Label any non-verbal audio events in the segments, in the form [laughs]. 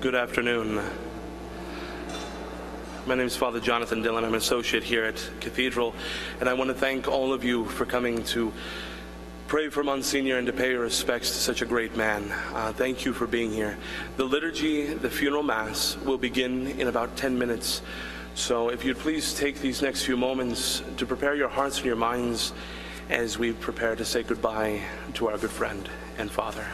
Good afternoon. My name is Father Jonathan Dillon. I'm an associate here at Cathedral, and I want to thank all of you for coming to pray for Monsignor and to pay your respects to such a great man. Uh, thank you for being here. The liturgy, the funeral mass, will begin in about 10 minutes. So if you'd please take these next few moments to prepare your hearts and your minds as we prepare to say goodbye to our good friend and father.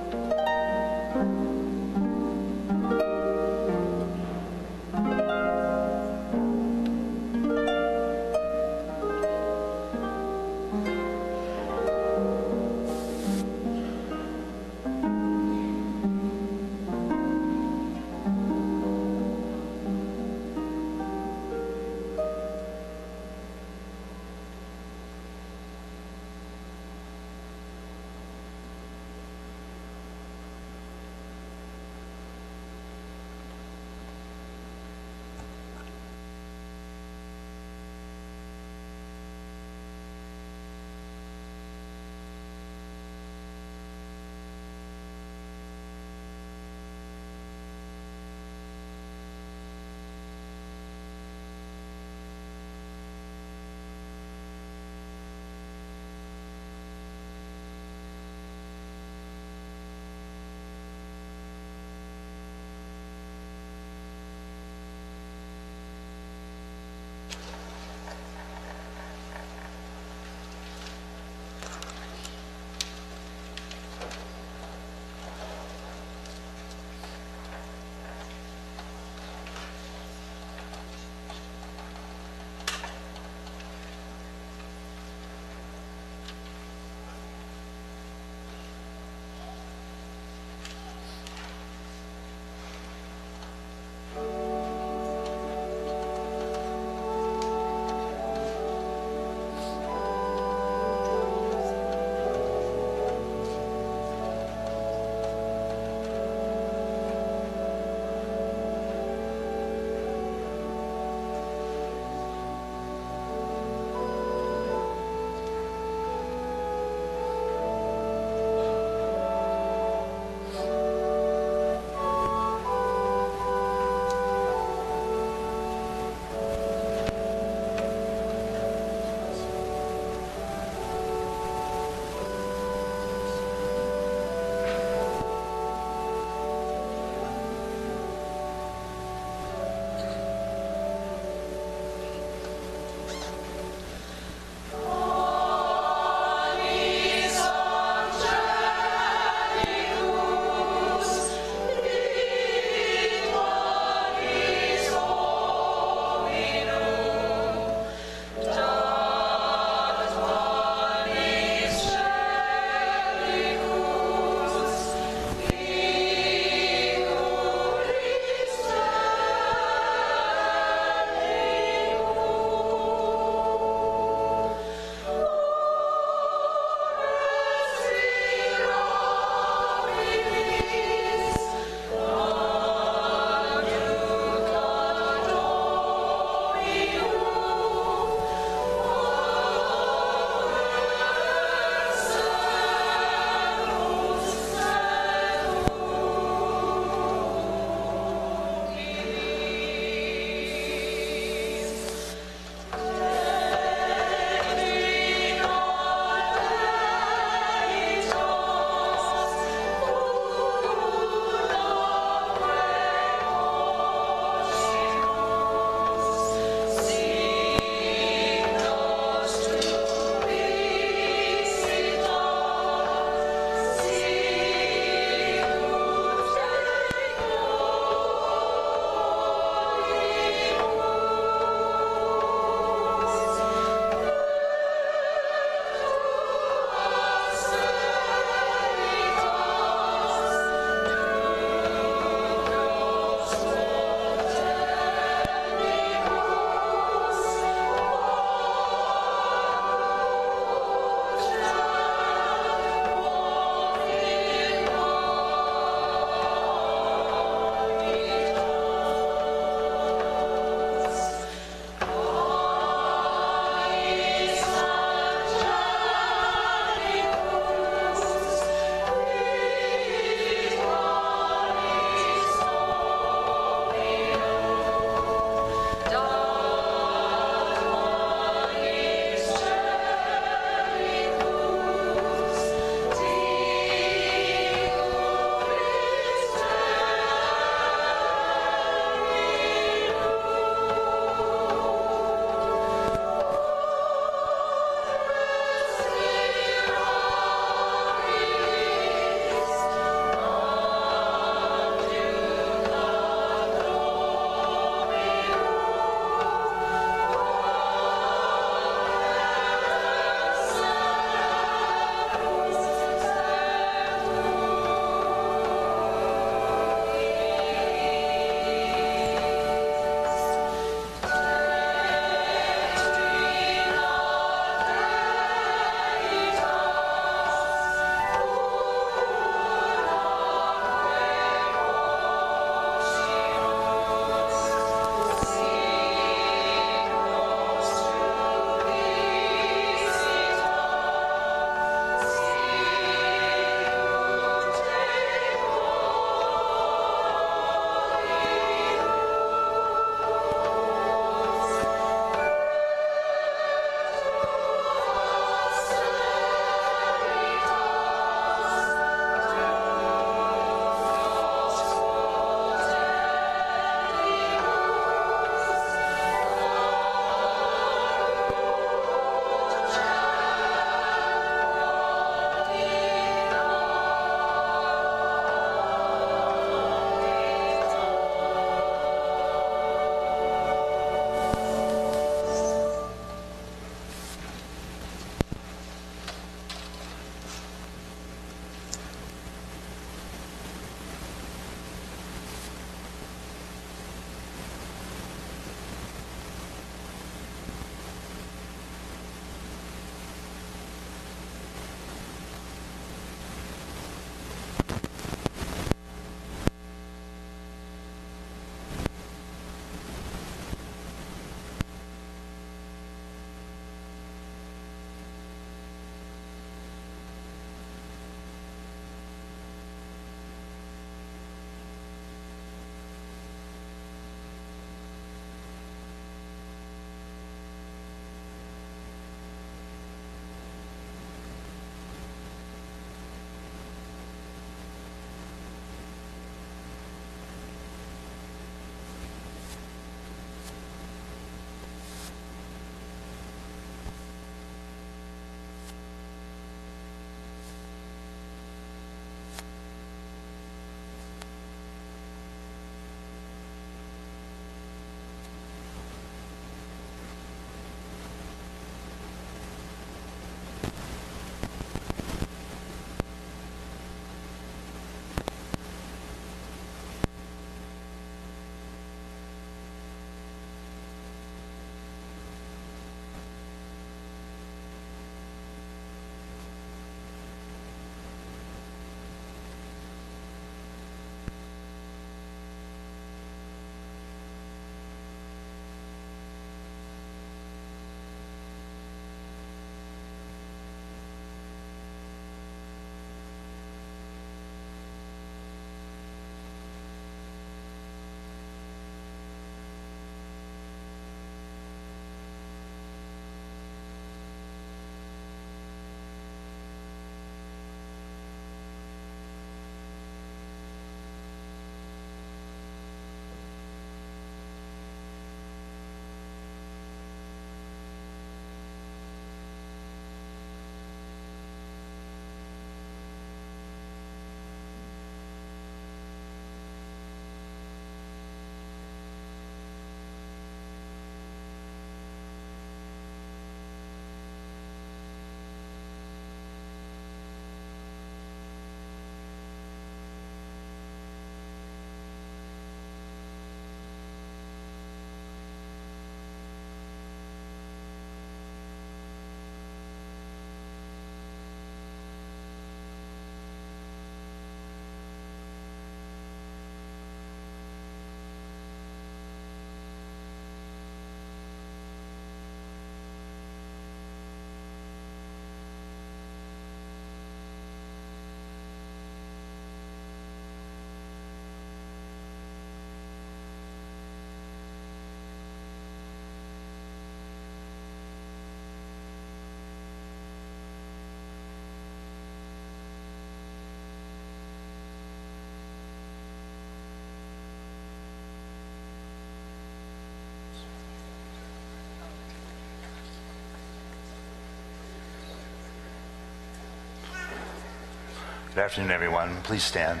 Good afternoon, everyone. Please stand.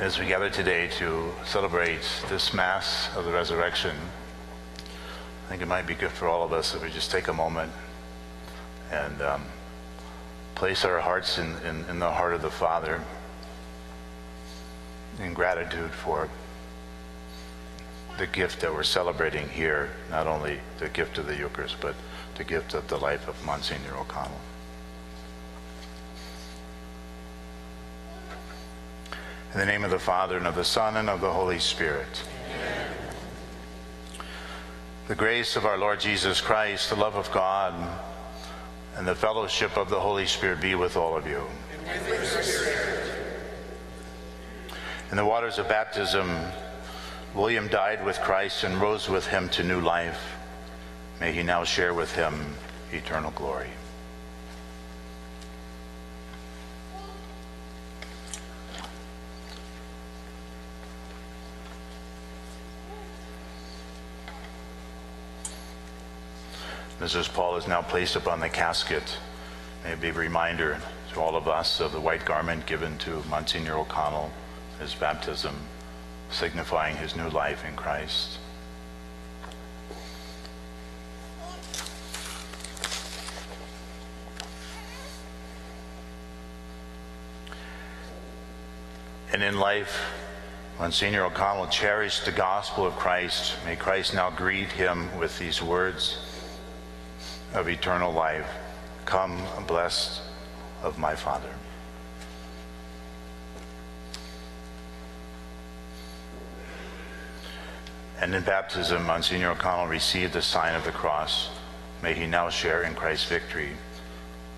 As we gather today to celebrate this Mass of the Resurrection, I think it might be good for all of us if we just take a moment and um, place our hearts in, in, in the heart of the Father in gratitude for the gift that we're celebrating here, not only the gift of the Eucharist, but the gift of the life of Monsignor O'Connell. In the name of the Father, and of the Son, and of the Holy Spirit. Amen. The grace of our Lord Jesus Christ, the love of God, and the fellowship of the Holy Spirit be with all of you. In the waters of baptism, William died with Christ and rose with him to new life. May he now share with him eternal glory. This pall is now placed upon the casket. May it be a reminder to all of us of the white garment given to Monsignor O'Connell, his baptism, signifying his new life in Christ. And in life, Monsignor O'Connell cherished the gospel of Christ. May Christ now greet him with these words of eternal life. Come, blessed of my Father. And in baptism, Monsignor O'Connell received the sign of the cross. May he now share in Christ's victory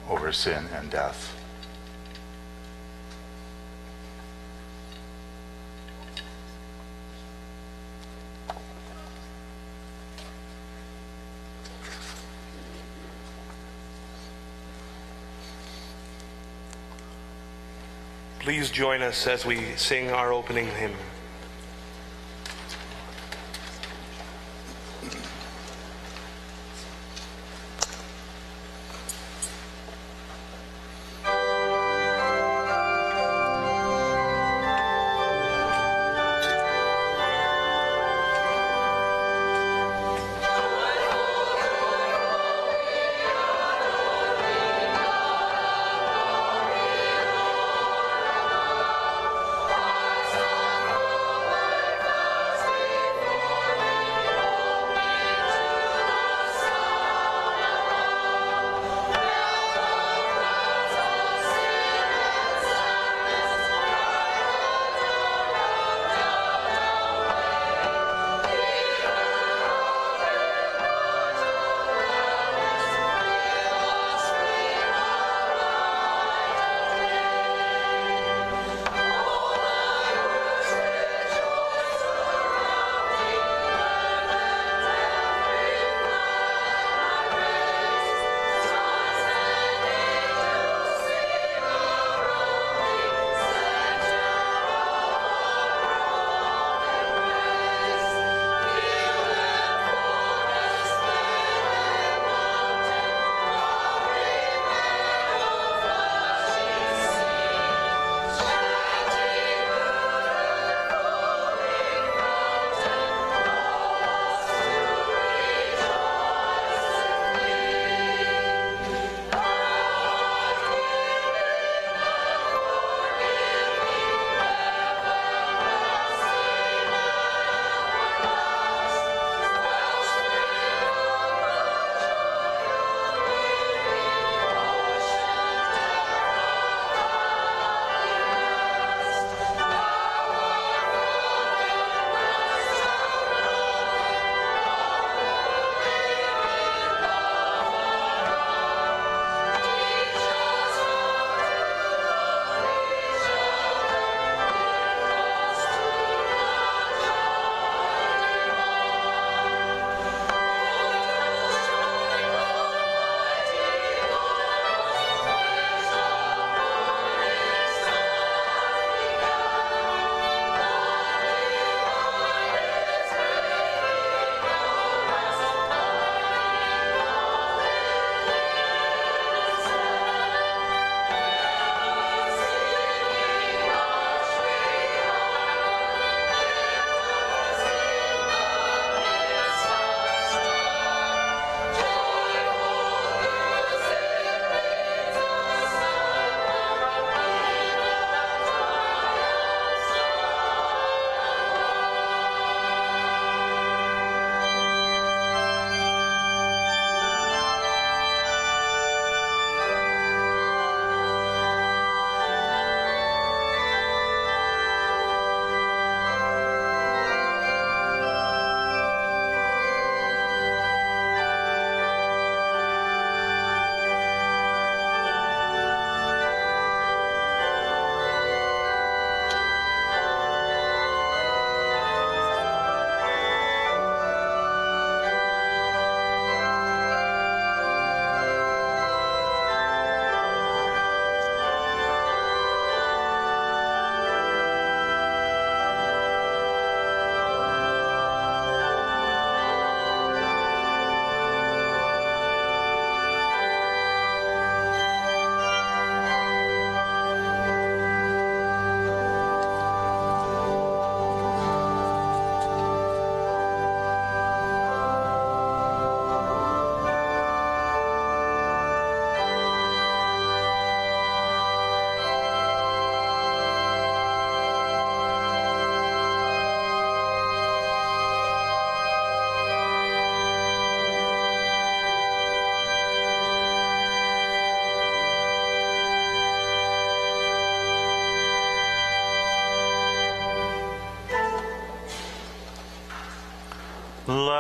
over sin and death. Please join us as we sing our opening hymn.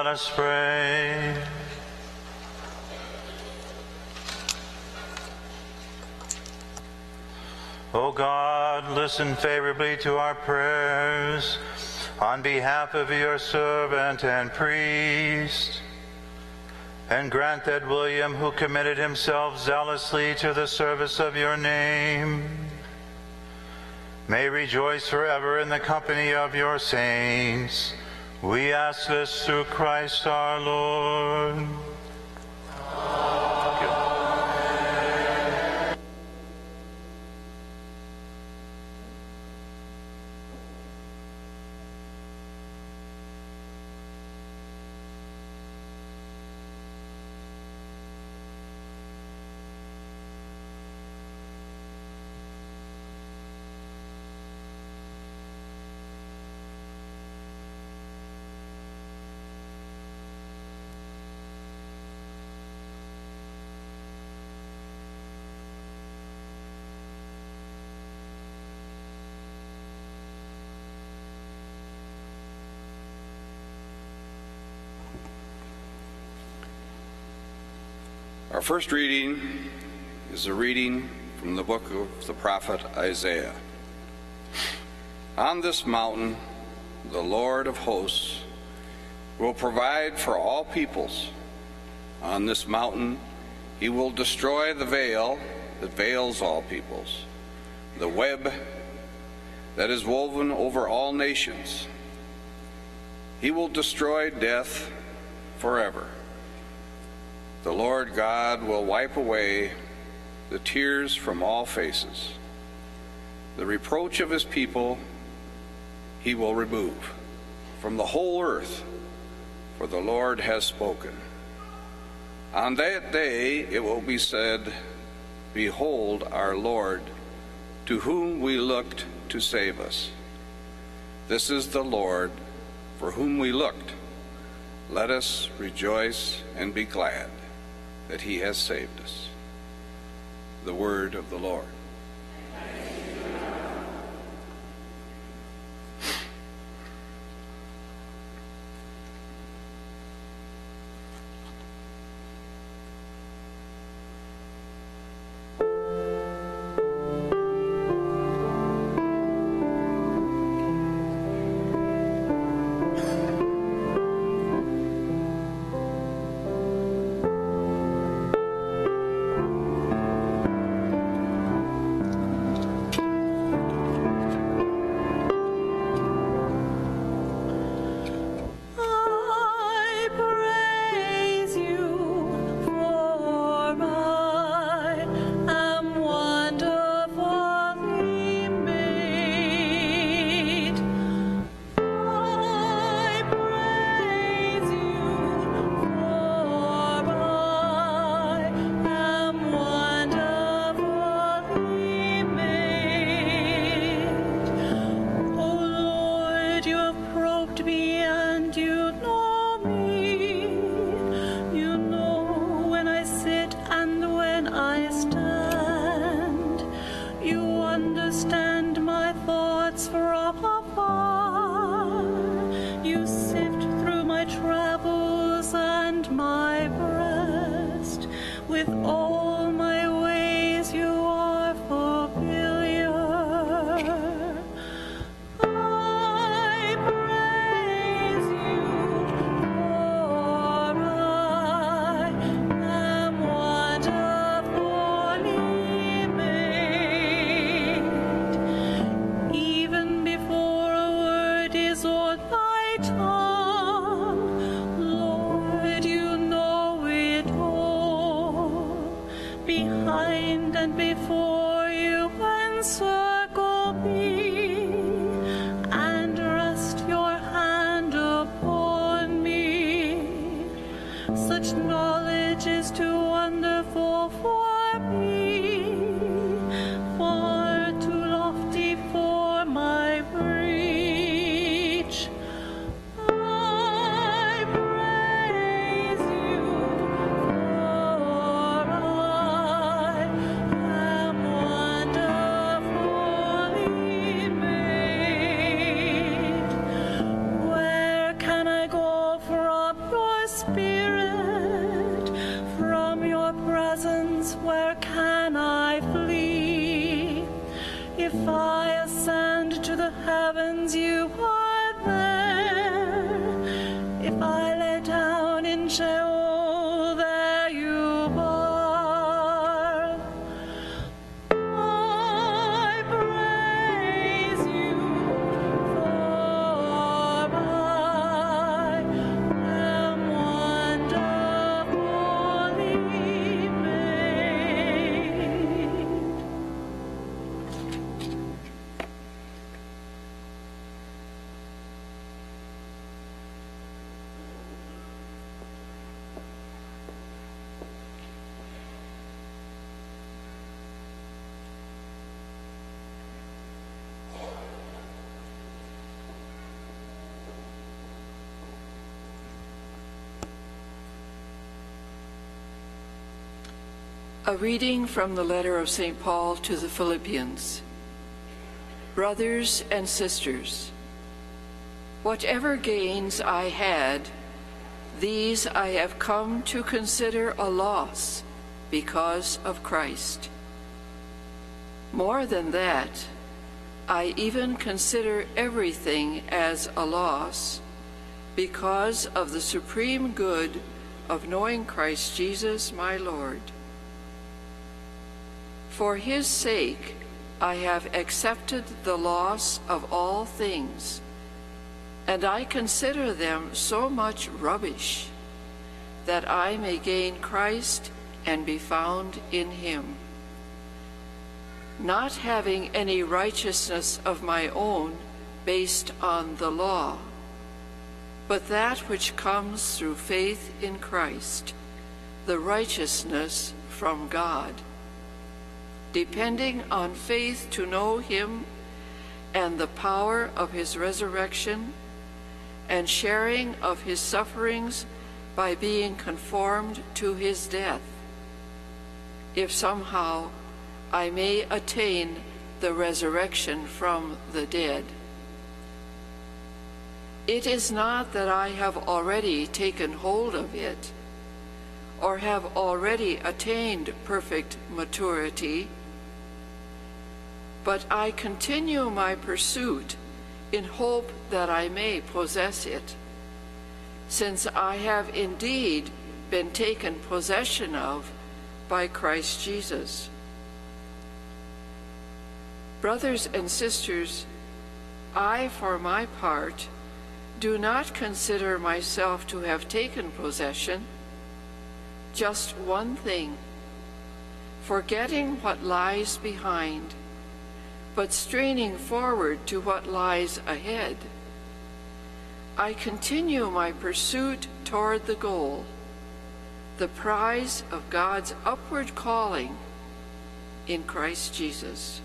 Let us pray. O oh God, listen favorably to our prayers on behalf of your servant and priest, and grant that William, who committed himself zealously to the service of your name, may rejoice forever in the company of your saints. We ask this through Christ our Lord. Our first reading is a reading from the book of the prophet Isaiah. On this mountain, the Lord of hosts will provide for all peoples. On this mountain, he will destroy the veil that veils all peoples, the web that is woven over all nations. He will destroy death forever. The Lord God will wipe away the tears from all faces. The reproach of his people he will remove from the whole earth, for the Lord has spoken. On that day it will be said, Behold our Lord, to whom we looked to save us. This is the Lord, for whom we looked. Let us rejoice and be glad that he has saved us. The word of the Lord. A reading from the letter of St. Paul to the Philippians. Brothers and sisters, whatever gains I had, these I have come to consider a loss because of Christ. More than that, I even consider everything as a loss because of the supreme good of knowing Christ Jesus my Lord. For his sake, I have accepted the loss of all things, and I consider them so much rubbish that I may gain Christ and be found in him. Not having any righteousness of my own based on the law, but that which comes through faith in Christ, the righteousness from God depending on faith to know him and the power of his resurrection, and sharing of his sufferings by being conformed to his death, if somehow I may attain the resurrection from the dead. It is not that I have already taken hold of it, or have already attained perfect maturity, but I continue my pursuit in hope that I may possess it, since I have indeed been taken possession of by Christ Jesus. Brothers and sisters, I, for my part, do not consider myself to have taken possession, just one thing, forgetting what lies behind but straining forward to what lies ahead. I continue my pursuit toward the goal, the prize of God's upward calling in Christ Jesus.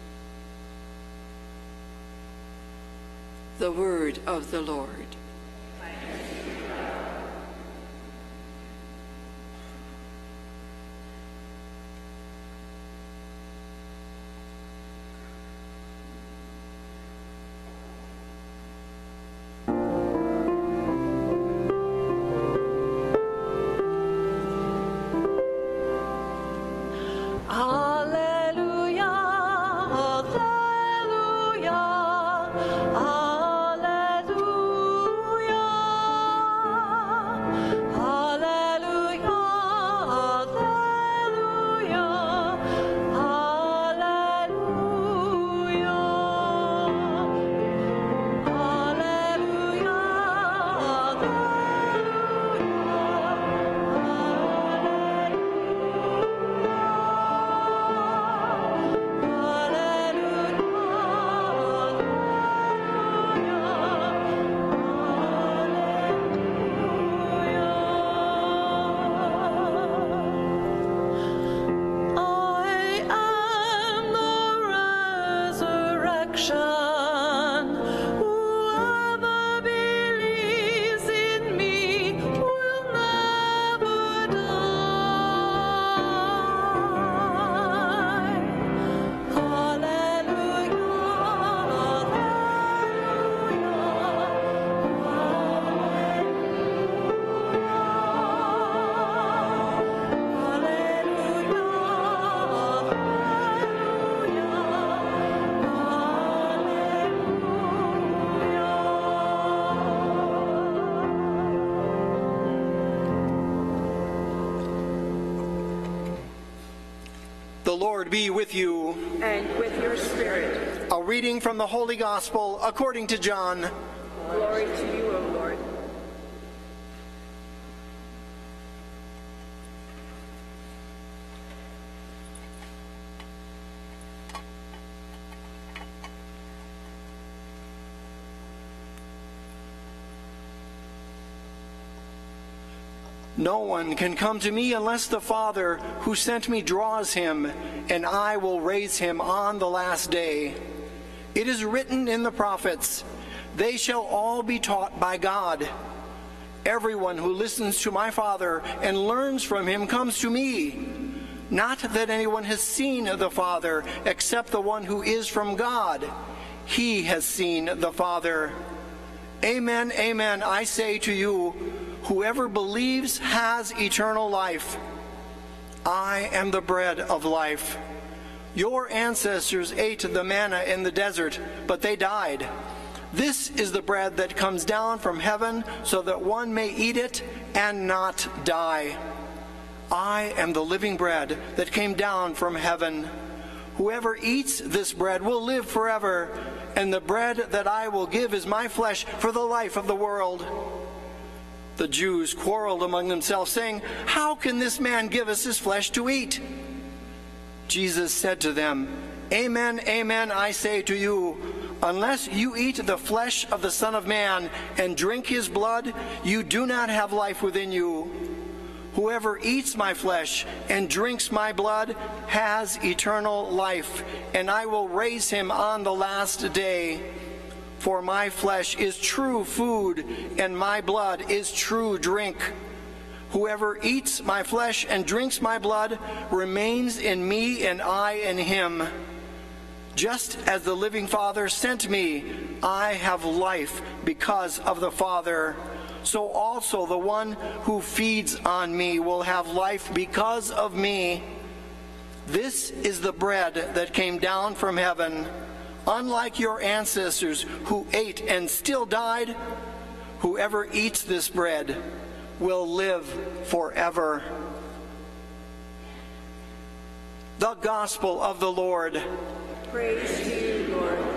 The word of the Lord. Lord be with you. and with your spirit. A reading from the Holy Gospel according to John. Glory to you, O Lord. No one can come to me unless the Father who sent me draws him, and I will raise him on the last day. It is written in the prophets, They shall all be taught by God. Everyone who listens to my Father and learns from him comes to me. Not that anyone has seen the Father except the one who is from God. He has seen the Father. Amen, amen, I say to you, whoever believes has eternal life. I am the bread of life. Your ancestors ate the manna in the desert, but they died. This is the bread that comes down from heaven so that one may eat it and not die. I am the living bread that came down from heaven. Whoever eats this bread will live forever, and the bread that I will give is my flesh for the life of the world. The Jews quarreled among themselves, saying, How can this man give us his flesh to eat? Jesus said to them, Amen, amen, I say to you, unless you eat the flesh of the Son of Man and drink his blood, you do not have life within you. Whoever eats my flesh and drinks my blood has eternal life, and I will raise him on the last day. For my flesh is true food, and my blood is true drink. Whoever eats my flesh and drinks my blood remains in me, and I in him. Just as the living Father sent me, I have life because of the Father. So also the one who feeds on me will have life because of me. This is the bread that came down from heaven. Unlike your ancestors who ate and still died, whoever eats this bread will live forever. The Gospel of the Lord. Praise to you, Lord.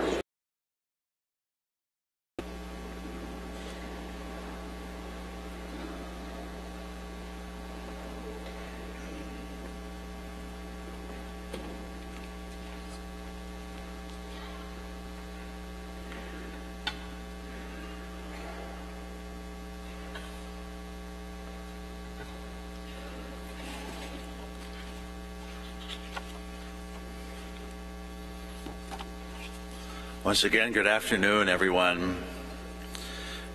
Once again, good afternoon, everyone.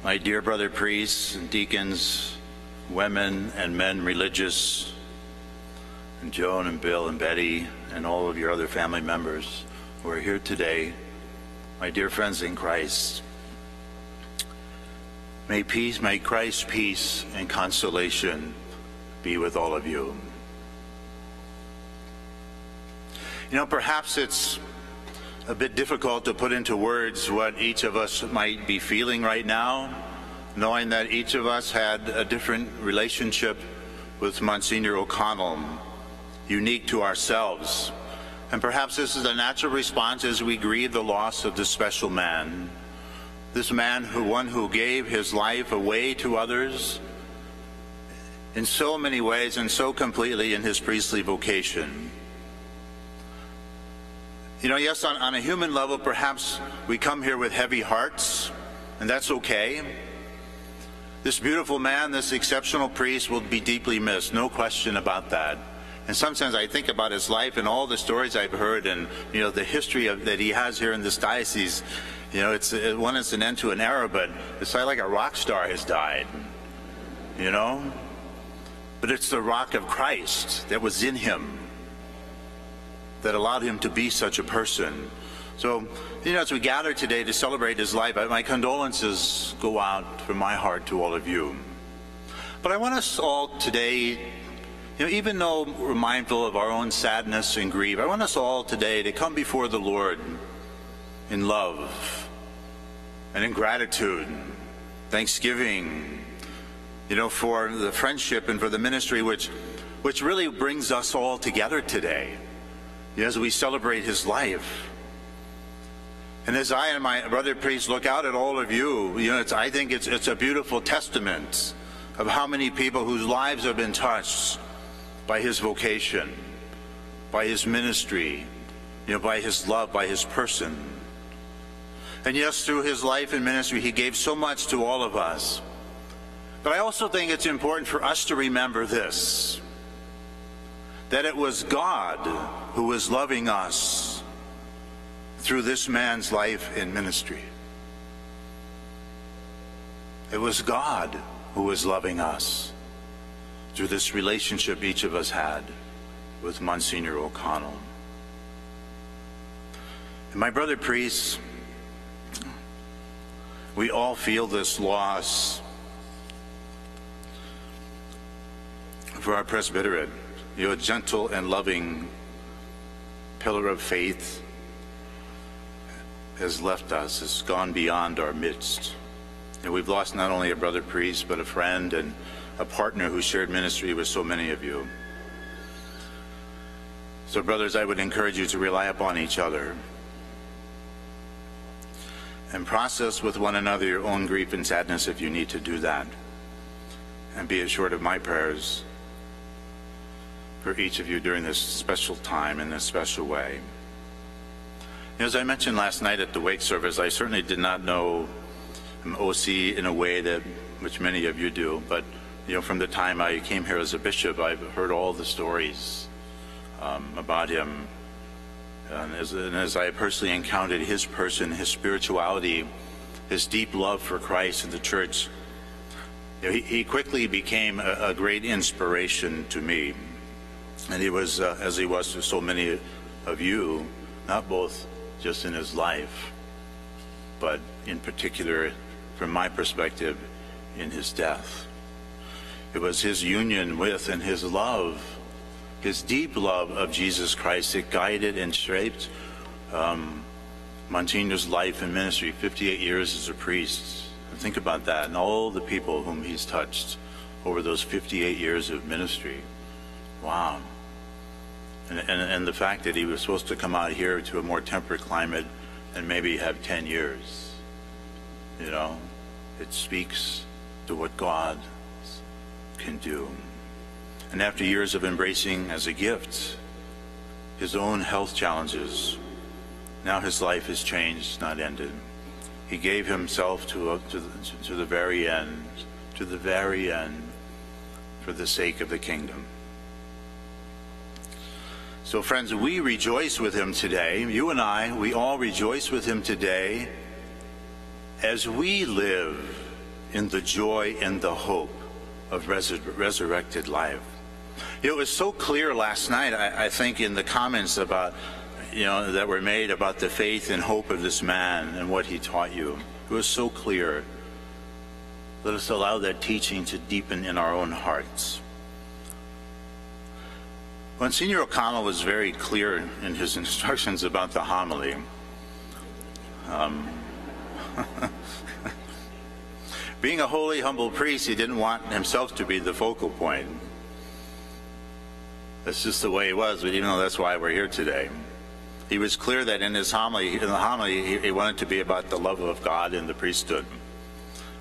My dear brother priests and deacons, women and men religious, and Joan and Bill and Betty, and all of your other family members who are here today, my dear friends in Christ. May peace, may Christ's peace and consolation be with all of you. You know, perhaps it's a bit difficult to put into words what each of us might be feeling right now, knowing that each of us had a different relationship with Monsignor O'Connell, unique to ourselves. And perhaps this is a natural response as we grieve the loss of this special man. This man who one who gave his life away to others in so many ways and so completely in his priestly vocation. You know, yes, on, on a human level, perhaps we come here with heavy hearts, and that's okay. This beautiful man, this exceptional priest, will be deeply missed, no question about that. And sometimes I think about his life and all the stories I've heard, and you know the history of, that he has here in this diocese. You know, it's it, one is an end to an era, but it's like a rock star has died. You know, but it's the rock of Christ that was in him that allowed him to be such a person. So, you know, as we gather today to celebrate his life, my condolences go out from my heart to all of you. But I want us all today, you know, even though we're mindful of our own sadness and grief, I want us all today to come before the Lord in love and in gratitude, thanksgiving, you know, for the friendship and for the ministry which, which really brings us all together today. As we celebrate his life. And as I and my brother priests look out at all of you, you know, I think it's, it's a beautiful testament of how many people whose lives have been touched by his vocation, by his ministry, you know, by his love, by his person. And yes, through his life and ministry, he gave so much to all of us. But I also think it's important for us to remember this that it was God who was loving us through this man's life and ministry. It was God who was loving us through this relationship each of us had with Monsignor O'Connell. And my brother priests, we all feel this loss for our presbyterate. You're gentle and loving pillar of faith has left us, has gone beyond our midst. And we've lost not only a brother priest, but a friend and a partner who shared ministry with so many of you. So, brothers, I would encourage you to rely upon each other and process with one another your own grief and sadness if you need to do that. And be assured of my prayers for each of you during this special time in this special way. As I mentioned last night at the wake service, I certainly did not know OC in a way that which many of you do, but you know, from the time I came here as a bishop, I've heard all the stories um, about him. And as, and as I personally encountered his person, his spirituality, his deep love for Christ and the church, you know, he, he, quickly became a, a, great inspiration to me. And he was, uh, as he was to so many of you, not both just in his life, but in particular, from my perspective, in his death. It was his union with and his love, his deep love of Jesus Christ that guided and shaped um, life and ministry, 58 years as a priest. Think about that and all the people whom he's touched over those 58 years of ministry. Wow. And, and, and, the fact that he was supposed to come out here to a more temperate climate and maybe have 10 years, you know, it speaks to what God can do. And after years of embracing as a gift his own health challenges, now his life has changed, not ended. He gave himself to, uh, to, to the very end, to the very end, for the sake of the kingdom. So, friends, we rejoice with him today. You and I, we all rejoice with him today as we live in the joy and the hope of resur- resurrected life. It was so clear last night, I, I think, in the comments about, you know, that were made about the faith and hope of this man and what he taught you. It was so clear. Let us allow that teaching to deepen in our own hearts. Monsignor O'Connell was very clear in his [laughs] instructions about the homily. Um, [laughs] being a holy, humble priest, he didn't want himself to be the focal point. That's just the way he was, but you know that's why we're here today. He was clear that in his homily, in the homily, he, he wanted to be about the love of God and the priesthood.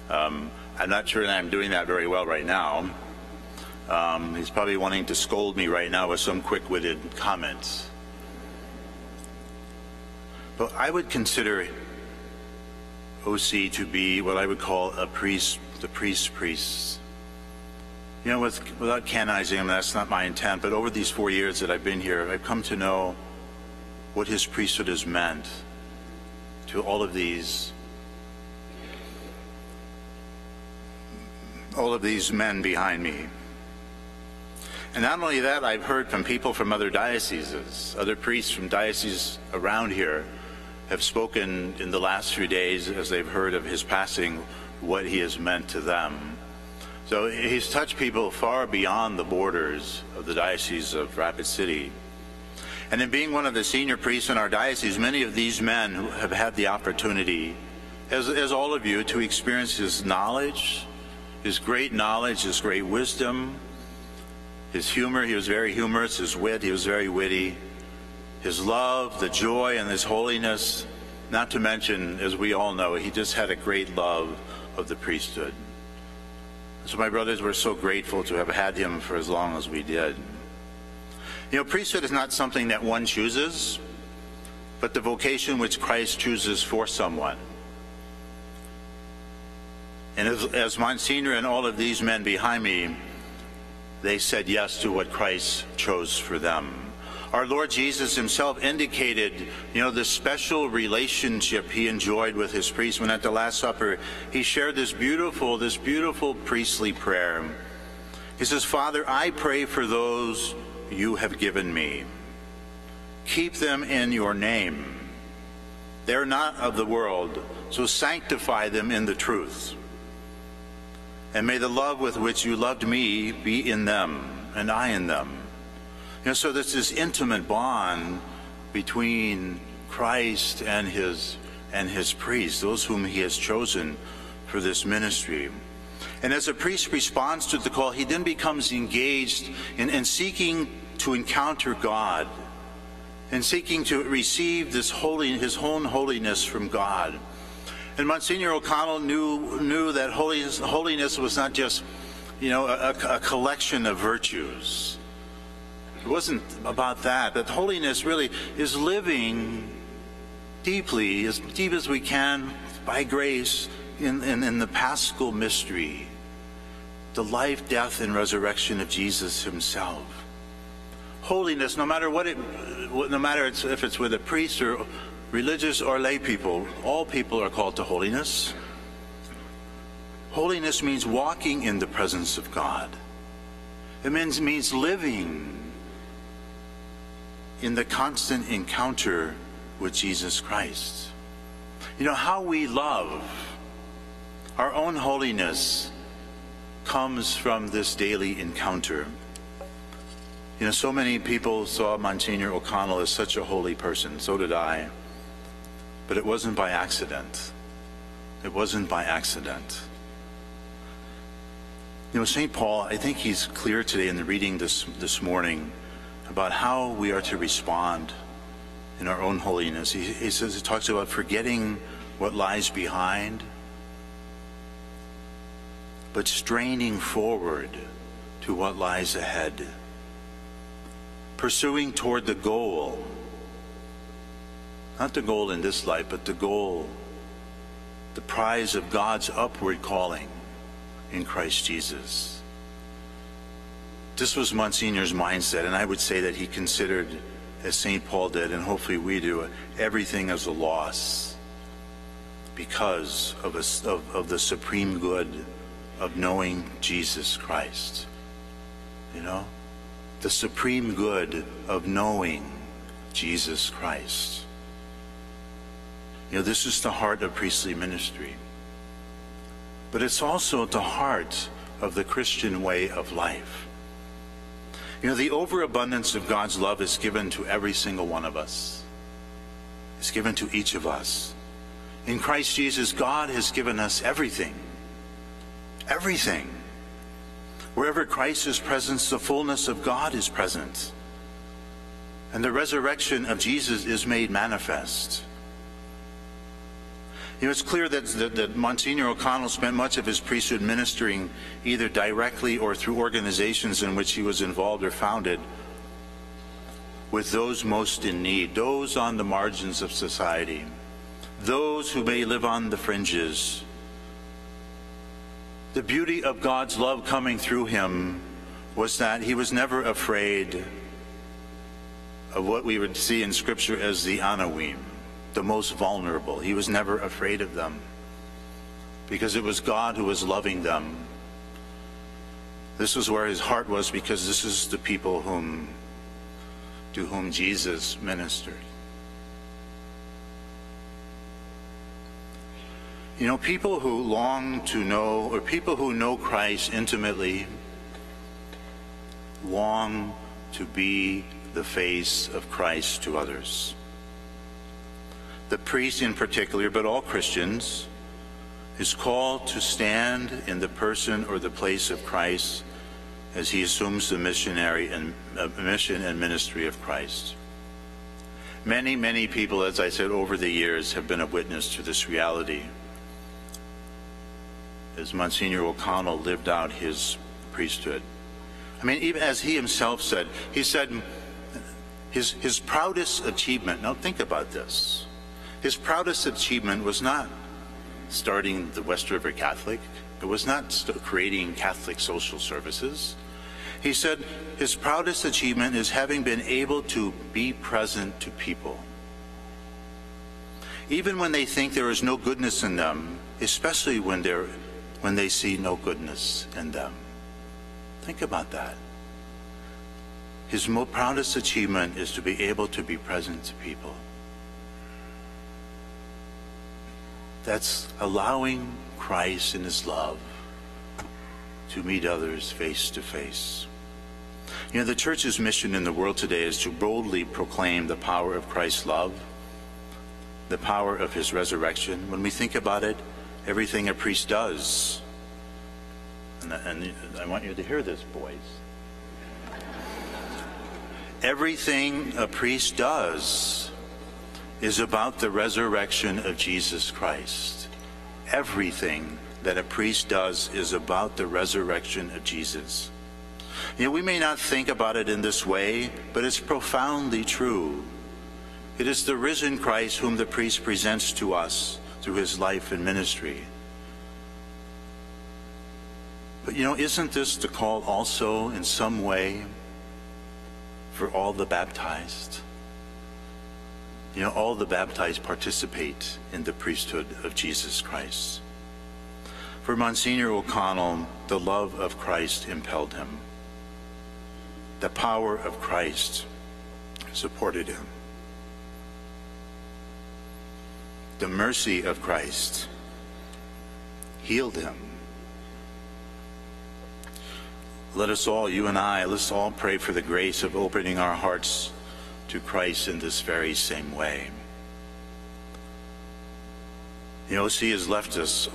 Um, I'm not sure that I'm doing that very well right now. Um, he's probably wanting to scold me right now with some quick-witted comments. But I would consider OC to be what I would call a priest, the priest's priest. You know, with, without canonizing him, that's not my intent, but over these four years that I've been here, I've come to know what his priesthood has meant to all of these all of these men behind me. And not only that, I've heard from people from other dioceses, other priests from dioceses around here have spoken in the last few days as they've heard of his passing, what he has meant to them. So he's touched people far beyond the borders of the Diocese of Rapid City. And in being one of the senior priests in our diocese, many of these men who have had the opportunity, as, as all of you, to experience his knowledge, his great knowledge, his great wisdom, his humor, he was very humorous, his wit, he was very witty. his love, the joy, and his holiness. Not to mention, as we all know, he just had a great love of the priesthood. So, my brothers, we're so grateful to have had him for as long as we did. You know, priesthood is not something that one chooses, but the vocation which Christ chooses for someone. And as, as Monsignor and all of these men behind me, they said yes to what Christ chose for them. Our Lord Jesus himself indicated, you know, the special relationship he enjoyed with his priests when at the Last Supper he shared this beautiful, this beautiful priestly prayer. He says, Father, I pray for those you have given me. Keep them in your name. They're not of the world, so sanctify them in the truth. And may the love with which you loved me be in them, and I in them. You know, so there's this intimate bond between Christ and his and his priests, those whom he has chosen for this ministry. And as a priest responds to the call, he then becomes engaged in, in seeking to encounter God and seeking to receive this holy, his own holiness from God. And Monsignor O'Connell knew, knew that holiness, holiness was not just, you know, a, a collection of virtues. It wasn't about that. That holiness really is living deeply, as deep as we can, by grace, in, in, in the paschal mystery, the life, death, and resurrection of Jesus himself. Holiness, no matter what it, no matter if it's with a priest or religious or lay people, all people are called to holiness. Holiness means walking in the presence of God. It means, means living in the constant encounter with Jesus Christ. You know, how we love, our own holiness comes from this daily encounter. You know, so many people saw Monsignor O'Connell as such a holy person. So did I. But it wasn't by accident. It wasn't by accident. You know, St. Paul, I think he's clear today in the reading this, this morning about how we are to respond in our own holiness. He, he says, he talks about forgetting what lies behind, but straining forward to what lies ahead. Pursuing toward the goal. Not the goal in this life, but the goal, the prize of God's upward calling in Christ Jesus. This was Monsignor's mindset, and I would say that he considered, as St. Paul did, and hopefully we do, everything as a loss because of, a, of, of the supreme good of knowing Jesus Christ. You know? The supreme good of knowing Jesus Christ. You know, this is the heart of priestly ministry. But it's also the heart of the Christian way of life. You know, the overabundance of God's love is given to every single one of us. It's given to each of us. In Christ Jesus, God has given us everything. Everything. Wherever Christ is present, the fullness of God is present. And the resurrection of Jesus is made manifest. You know, it's clear that, that, that, Monsignor O'Connell spent much of his priesthood ministering either directly or through organizations in which he was involved or founded with those most in need, those on the margins of society, those who may live on the fringes. The beauty of God's love coming through him was that he was never afraid of what we would see in Scripture as the Anawim the most vulnerable. He was never afraid of them because it was God who was loving them. This was where his heart was because this is the people whom to whom Jesus ministered. You know, people who long to know, or people who know Christ intimately, long to be the face of Christ to others the priest in particular, but all Christians, is called to stand in the person or the place of Christ as he assumes the missionary and uh, mission and ministry of Christ. Many, many people, as I said, over the years have been a witness to this reality. As Monsignor O'Connell lived out his priesthood. I mean, even as he himself said, he said his, his proudest achievement, now think about this, his proudest achievement was not starting the West River Catholic, it was not creating Catholic social services. He said his proudest achievement is having been able to be present to people. Even when they think there is no goodness in them, especially when, they're, when they see no goodness in them. Think about that. His most proudest achievement is to be able to be present to people. That's allowing Christ in his love to meet others face to face. You know, the church's mission in the world today is to boldly proclaim the power of Christ's love, the power of his resurrection. When we think about it, everything a priest does, and, and I want you to hear this, boys. Everything a priest does is about the resurrection of Jesus Christ. Everything that a priest does is about the resurrection of Jesus. You know, we may not think about it in this way, but it's profoundly true. It is the risen Christ whom the priest presents to us through his life and ministry. But you know, isn't this the call also in some way for all the baptized? You know, all the baptized participate in the priesthood of Jesus Christ. For Monsignor O'Connell, the love of Christ impelled him. The power of Christ supported him. The mercy of Christ healed him. Let us all, you and I, let's all pray for the grace of opening our hearts to Christ in this very same way. The OC has left us,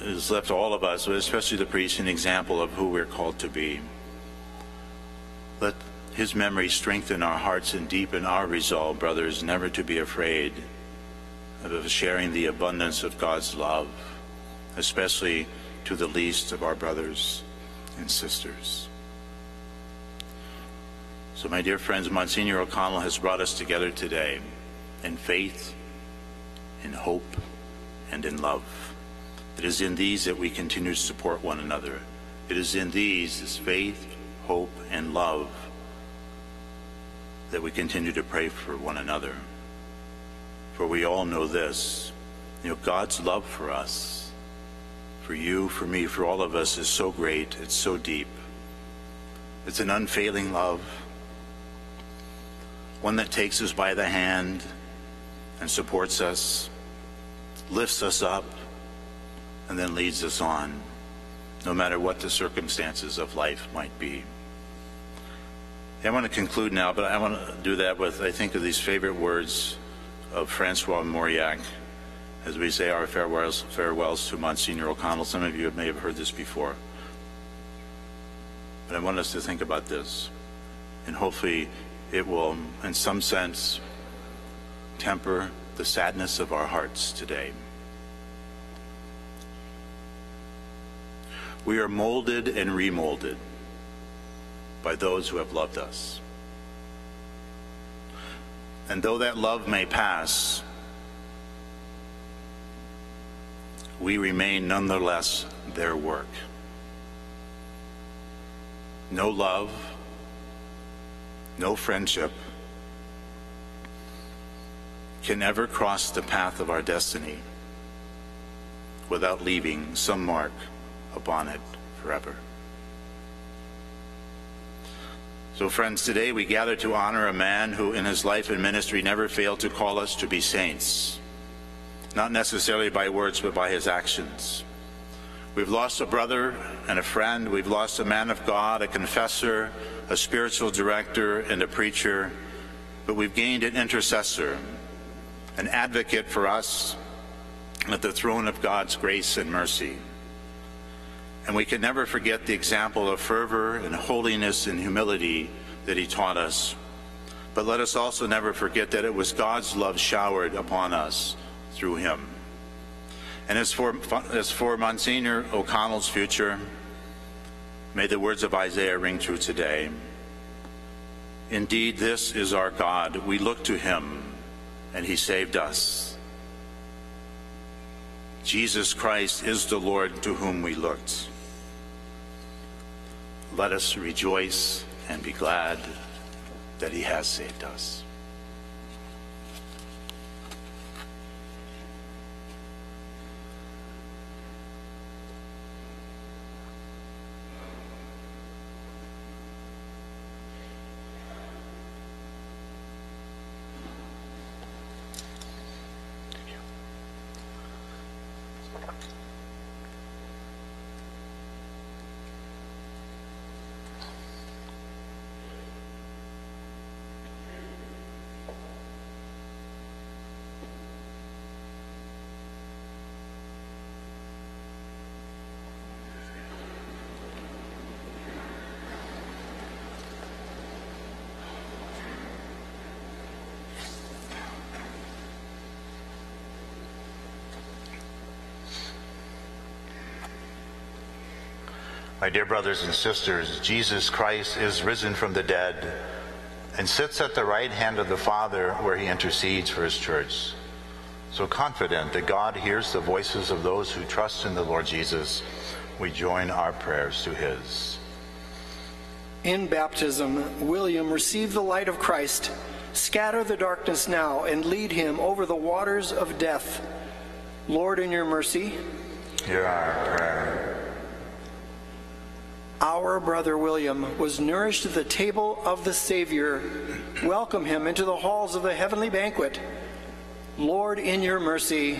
has left all of us, but especially the priest, an example of who we're called to be. Let his memory strengthen our hearts and deepen our resolve, brothers, never to be afraid of sharing the abundance of God's love, especially to the least of our brothers and sisters. So, my dear friends, Monsignor O'Connell has brought us together today in faith, in hope, and in love. It is in these that we continue to support one another. It is in these, this faith, hope, and love, that we continue to pray for one another. For we all know this, you know, God's love for us, for you, for me, for all of us is so great, it's so deep. It's an unfailing love, one that takes us by the hand and supports us, lifts us up, and then leads us on, no matter what the circumstances of life might be. I want to conclude now, but I want to do that with, I think, of these favorite words of Francois Mauriac as we say our farewells, farewells to Monsignor O'Connell. Some of you may have heard this before. But I want us to think about this. And hopefully it will, in some sense, temper the sadness of our hearts today. We are molded and remolded by those who have loved us. And though that love may pass, we remain nonetheless their work. No love, no friendship can ever cross the path of our destiny without leaving some mark upon it forever. So, friends, today we gather to honor a man who, in his life and ministry, never failed to call us to be saints, not necessarily by words, but by his actions. We've lost a brother and a friend. We've lost a man of God, a confessor, a spiritual director, and a preacher. But we've gained an intercessor, an advocate for us at the throne of God's grace and mercy. And we can never forget the example of fervor and holiness and humility that he taught us. But let us also never forget that it was God's love showered upon us through him. And as for, as for Monsignor O'Connell's future, may the words of Isaiah ring true today. Indeed, this is our God. We look to him, and he saved us. Jesus Christ is the Lord to whom we looked. Let us rejoice and be glad that he has saved us. My dear brothers and sisters, Jesus Christ is risen from the dead and sits at the right hand of the Father where he intercedes for his church. So confident that God hears the voices of those who trust in the Lord Jesus, we join our prayers to his. In baptism, William received the light of Christ. Scatter the darkness now and lead him over the waters of death. Lord, in your mercy, Hear our prayer. Our brother William was nourished at the table of the Savior. Welcome him into the halls of the heavenly banquet. Lord, in your mercy,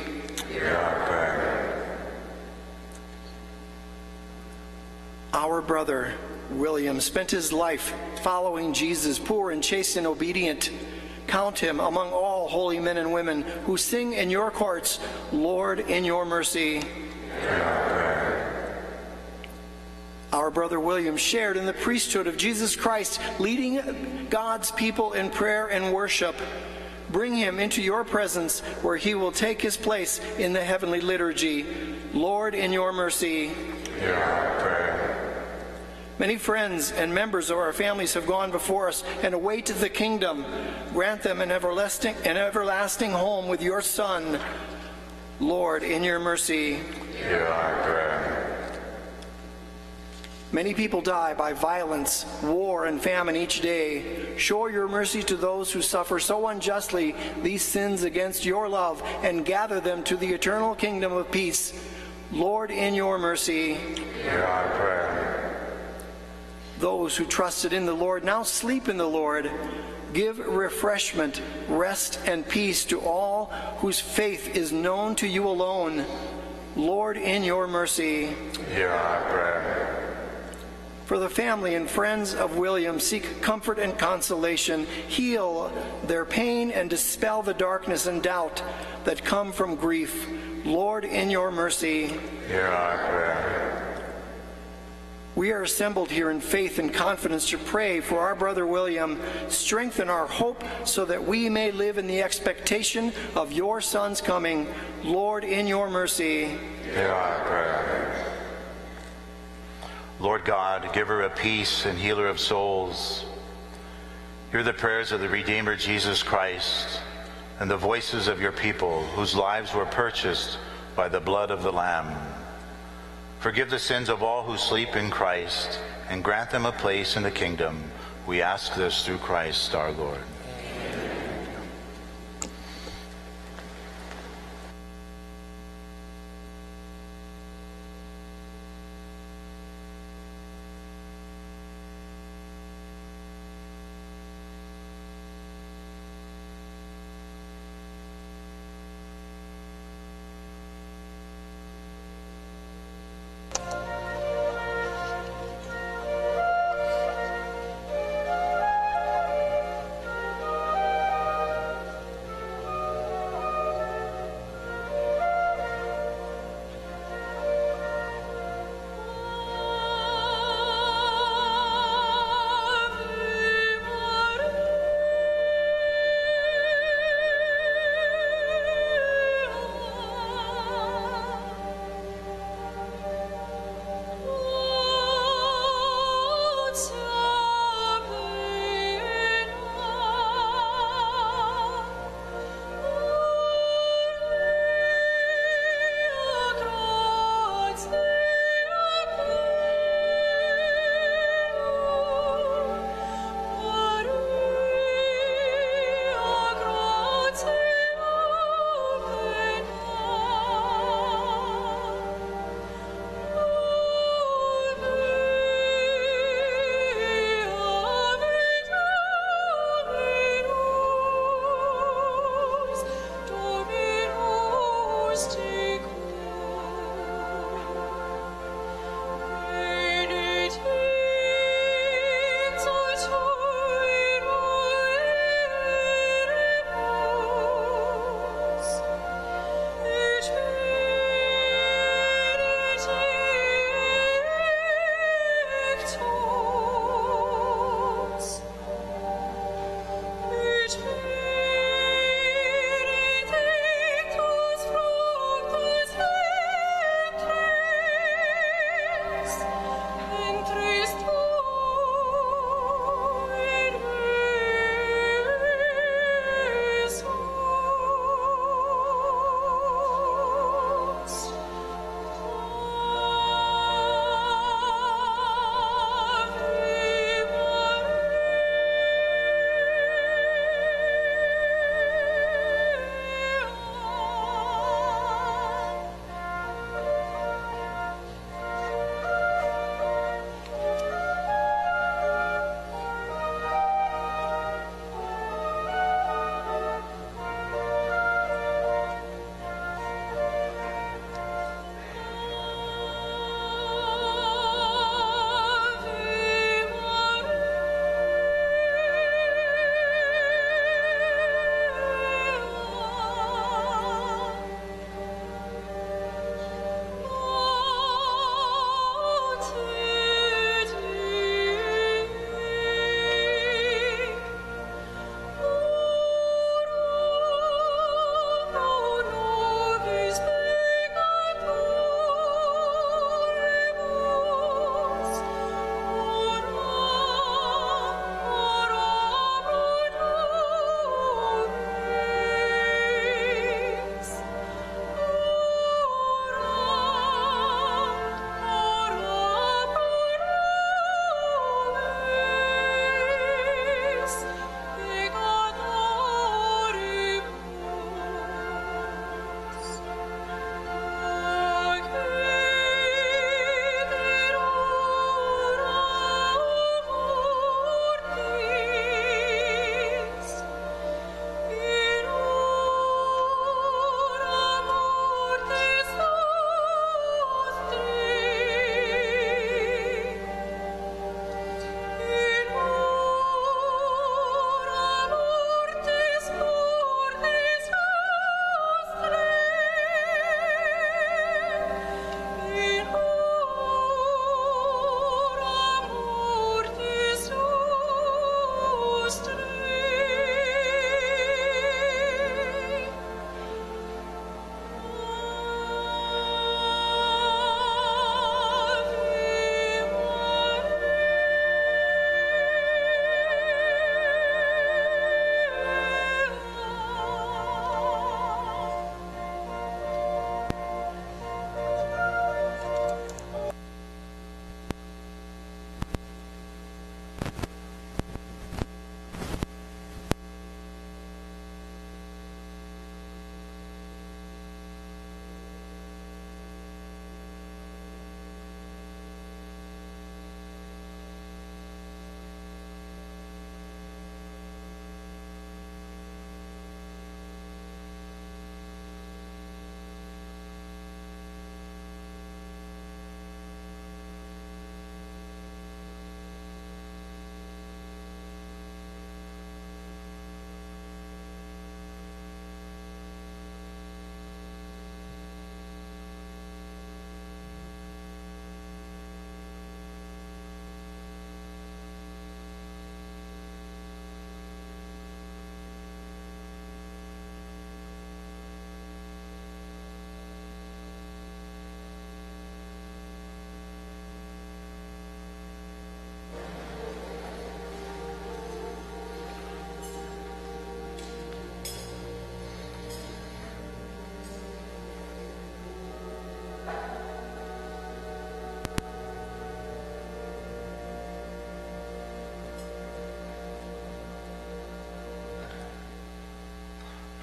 our brother William spent his life following Jesus, poor and chaste and obedient. Count him among all holy men and women who sing in your courts, Lord, in your mercy. Our brother William shared in the priesthood of Jesus Christ, leading God's people in prayer and worship. Bring him into your presence where he will take his place in the heavenly liturgy. Lord, in your mercy. Hear our prayer. Many friends and members of our families have gone before us and await the kingdom. Grant them an everlasting, an everlasting home with your Son. Lord, in your mercy. Hear our prayer. Many people die by violence, war, and famine each day. Show your mercy to those who suffer so unjustly these sins against your love and gather them to the eternal kingdom of peace. Lord, in your mercy. Hear our prayer. Those who trusted in the Lord now sleep in the Lord. Give refreshment, rest, and peace to all whose faith is known to you alone. Lord, in your mercy. Hear our prayer. For the family and friends of William, seek comfort and consolation. Heal their pain and dispel the darkness and doubt that come from grief. Lord, in your mercy. Hear our prayer. We are assembled here in faith and confidence to pray for our brother William. Strengthen our hope so that we may live in the expectation of your son's coming. Lord, in your mercy. Hear our prayer. Lord God, giver of peace and healer of souls, hear the prayers of the Redeemer Jesus Christ and the voices of your people whose lives were purchased by the blood of the Lamb. Forgive the sins of all who sleep in Christ and grant them a place in the kingdom. We ask this through Christ our Lord.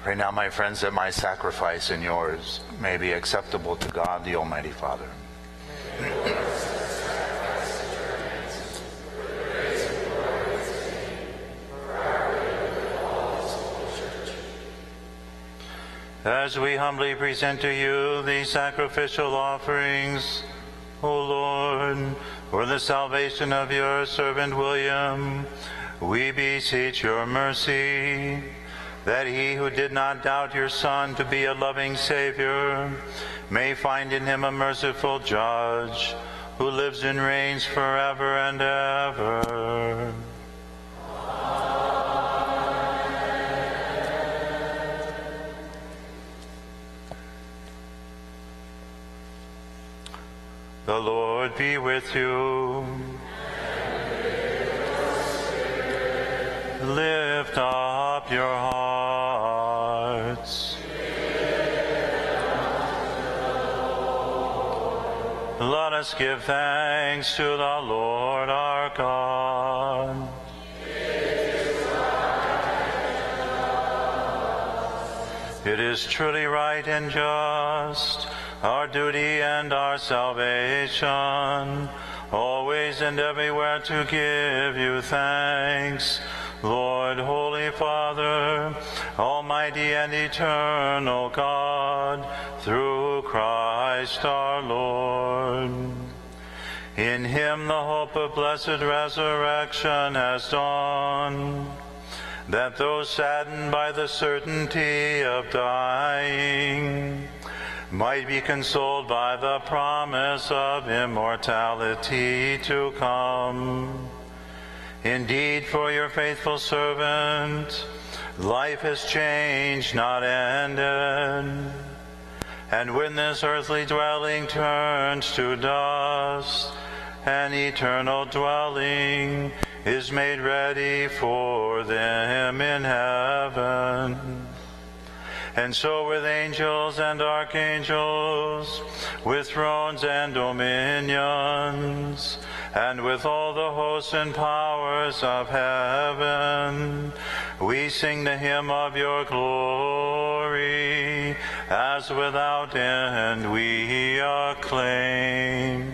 Pray now, my friends, that my sacrifice and yours may be acceptable to God, the Almighty Father. As we humbly present to you these sacrificial offerings, O Lord, for the salvation of your servant William, we beseech your mercy, that he who did not doubt your Son to be a loving Savior may find in him a merciful judge who lives and reigns forever and ever. The Lord be with you. Lift up your hearts. Us give thanks to the Lord our God. It is truly right and just, our duty and our salvation, always and everywhere to give you thanks, Lord, Holy Father, Almighty and eternal God, through Christ our Lord. In him the hope of blessed resurrection has dawned that those saddened by the certainty of dying might be consoled by the promise of immortality to come. Indeed, for your faithful servant, life has changed, not ended. And when this earthly dwelling turns to dust, an eternal dwelling is made ready for them in heaven. And so with angels and archangels, with thrones and dominions, and with all the hosts and powers of heaven, we sing the hymn of your glory, as without end we acclaim.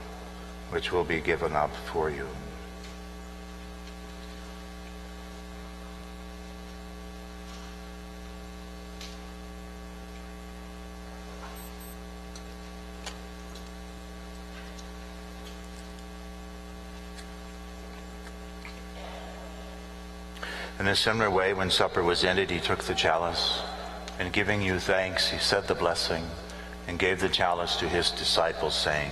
which will be given up for you. In a similar way, when supper was ended, he took the chalice, and giving you thanks, he said the blessing, and gave the chalice to his disciples, saying,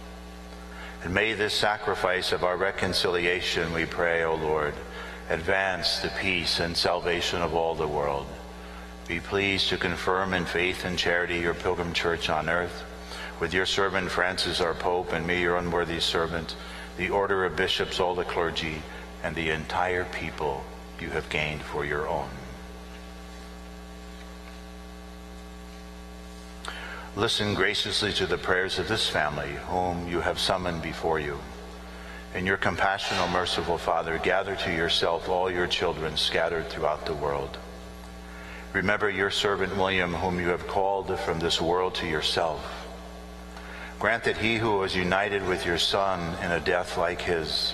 And may this sacrifice of our reconciliation, we pray, O Lord, advance the peace and salvation of all the world. Be pleased to confirm in faith and charity your pilgrim church on earth, with your servant Francis, our Pope, and me, your unworthy servant, the order of bishops, all the clergy, and the entire people you have gained for your own. Listen graciously to the prayers of this family, whom you have summoned before you. In your compassion, O merciful Father, gather to yourself all your children scattered throughout the world. Remember your servant William, whom you have called from this world to yourself. Grant that he who was united with your Son in a death like his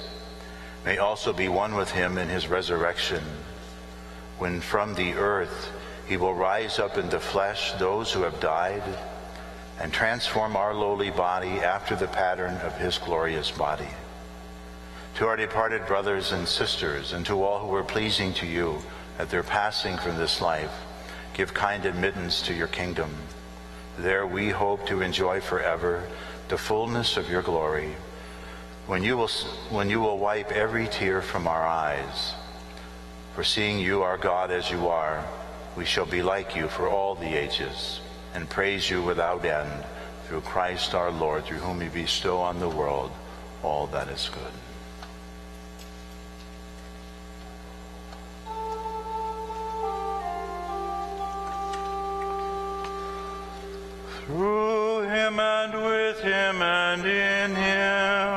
may also be one with him in his resurrection, when from the earth he will rise up in the flesh those who have died and transform our lowly body after the pattern of his glorious body. To our departed brothers and sisters, and to all who were pleasing to you at their passing from this life, give kind admittance to your kingdom. There we hope to enjoy forever the fullness of your glory, when you will, when you will wipe every tear from our eyes. For seeing you, our God, as you are, we shall be like you for all the ages, and praise you without end, through Christ our Lord, through whom you bestow on the world all that is good. Through him and with him and in him,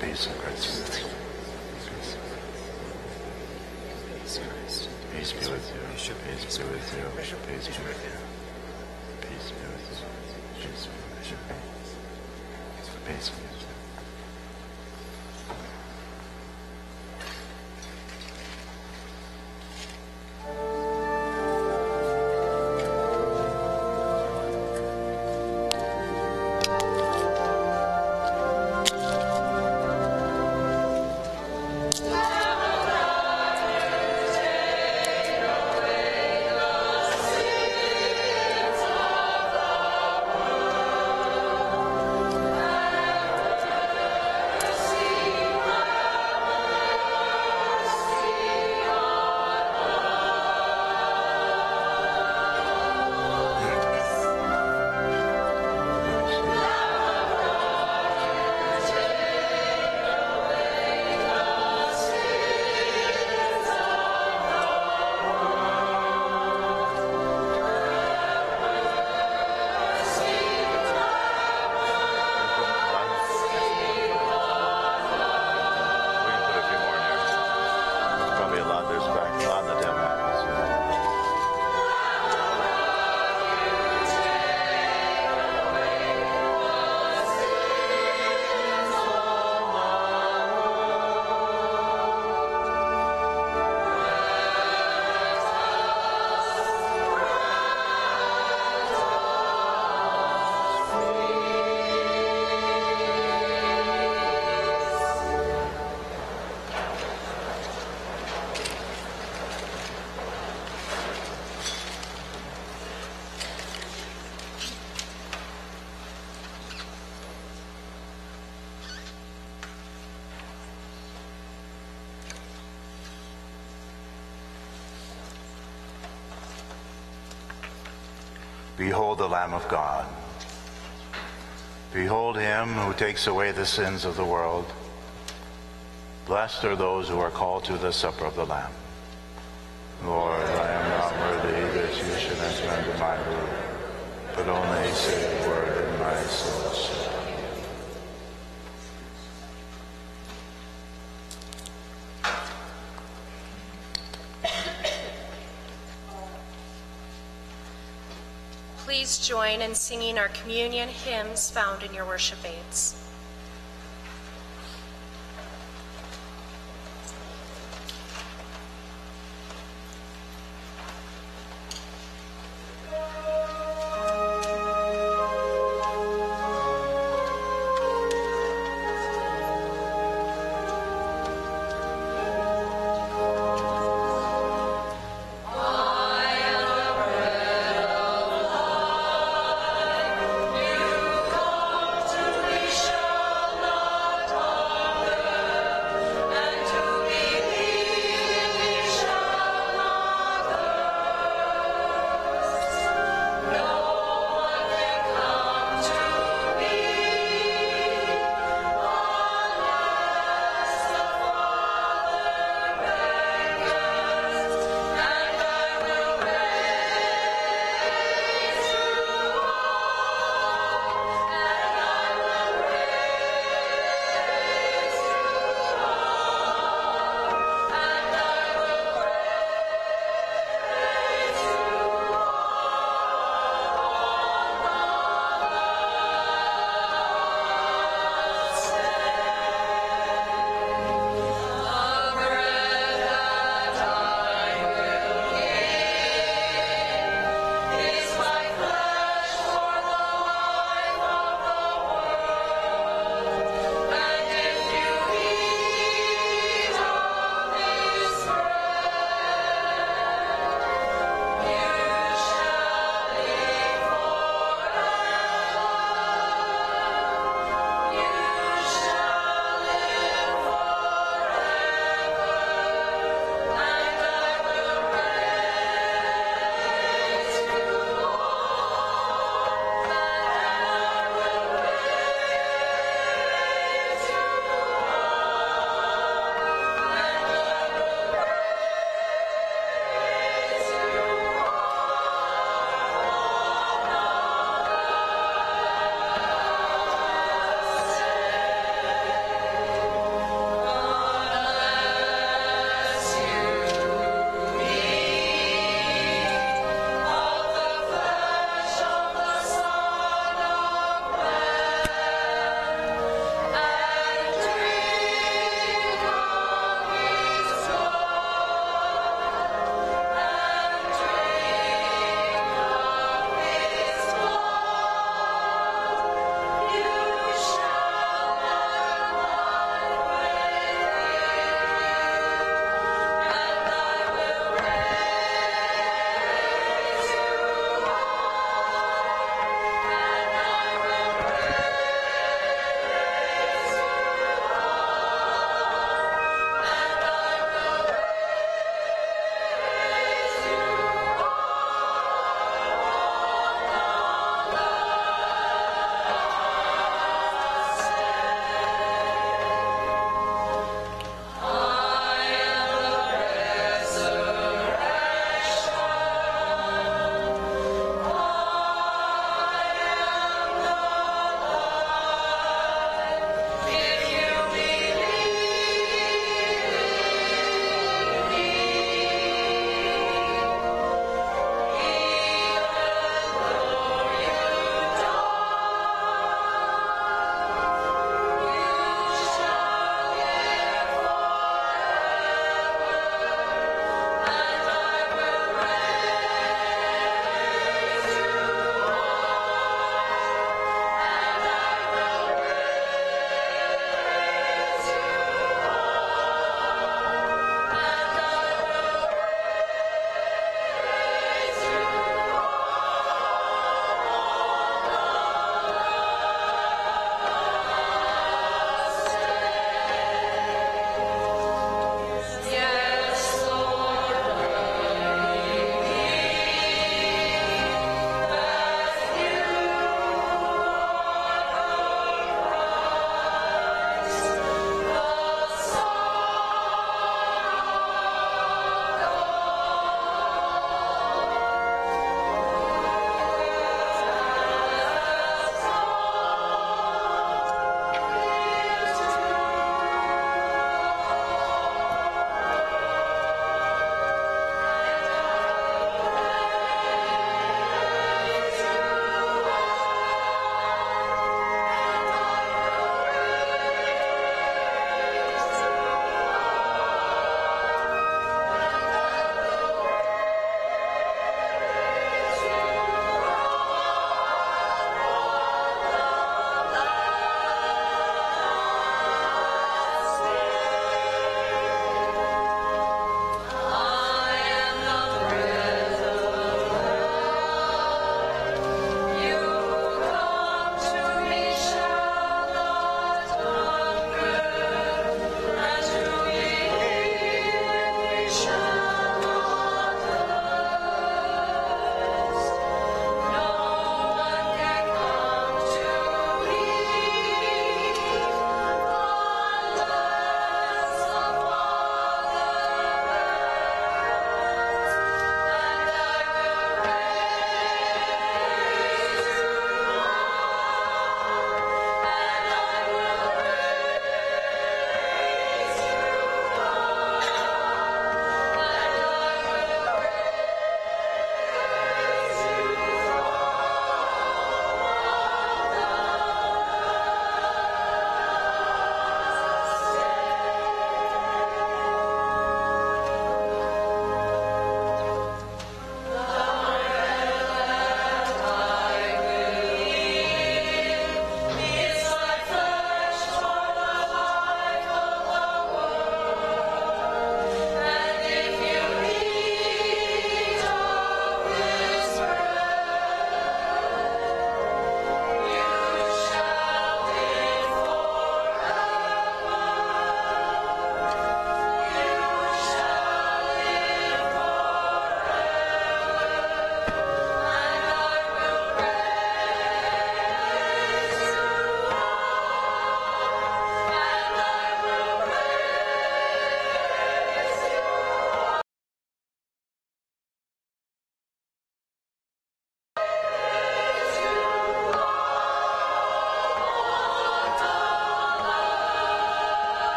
Peace with you. Peace be with you. Peace be with you. Peace be with you. Peace be with you. Peace be with you. Peace be with you. Behold the Lamb of God. Behold him who takes away the sins of the world. Blessed are those who are called to the supper of the Lamb. Lord, I am not worthy that you should enter into my room, but only say a word and my soul shall heal. Please join in singing our communion hymns found in your worship aids.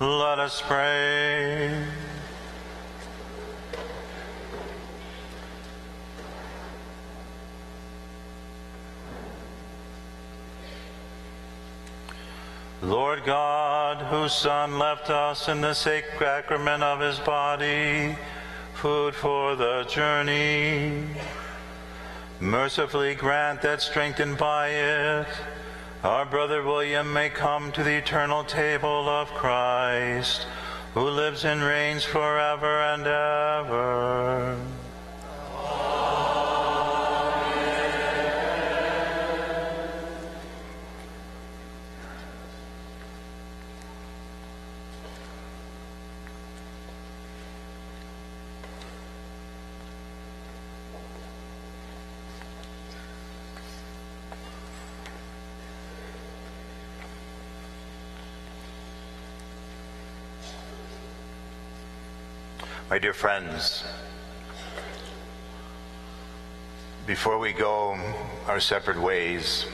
Let us pray. Lord God, whose Son left us in the sacred sacrament of his body, food for the journey, mercifully grant that strengthened by it, our brother William may come to the eternal table of Christ, who lives and reigns forever and ever. Dear friends, before we go our separate ways,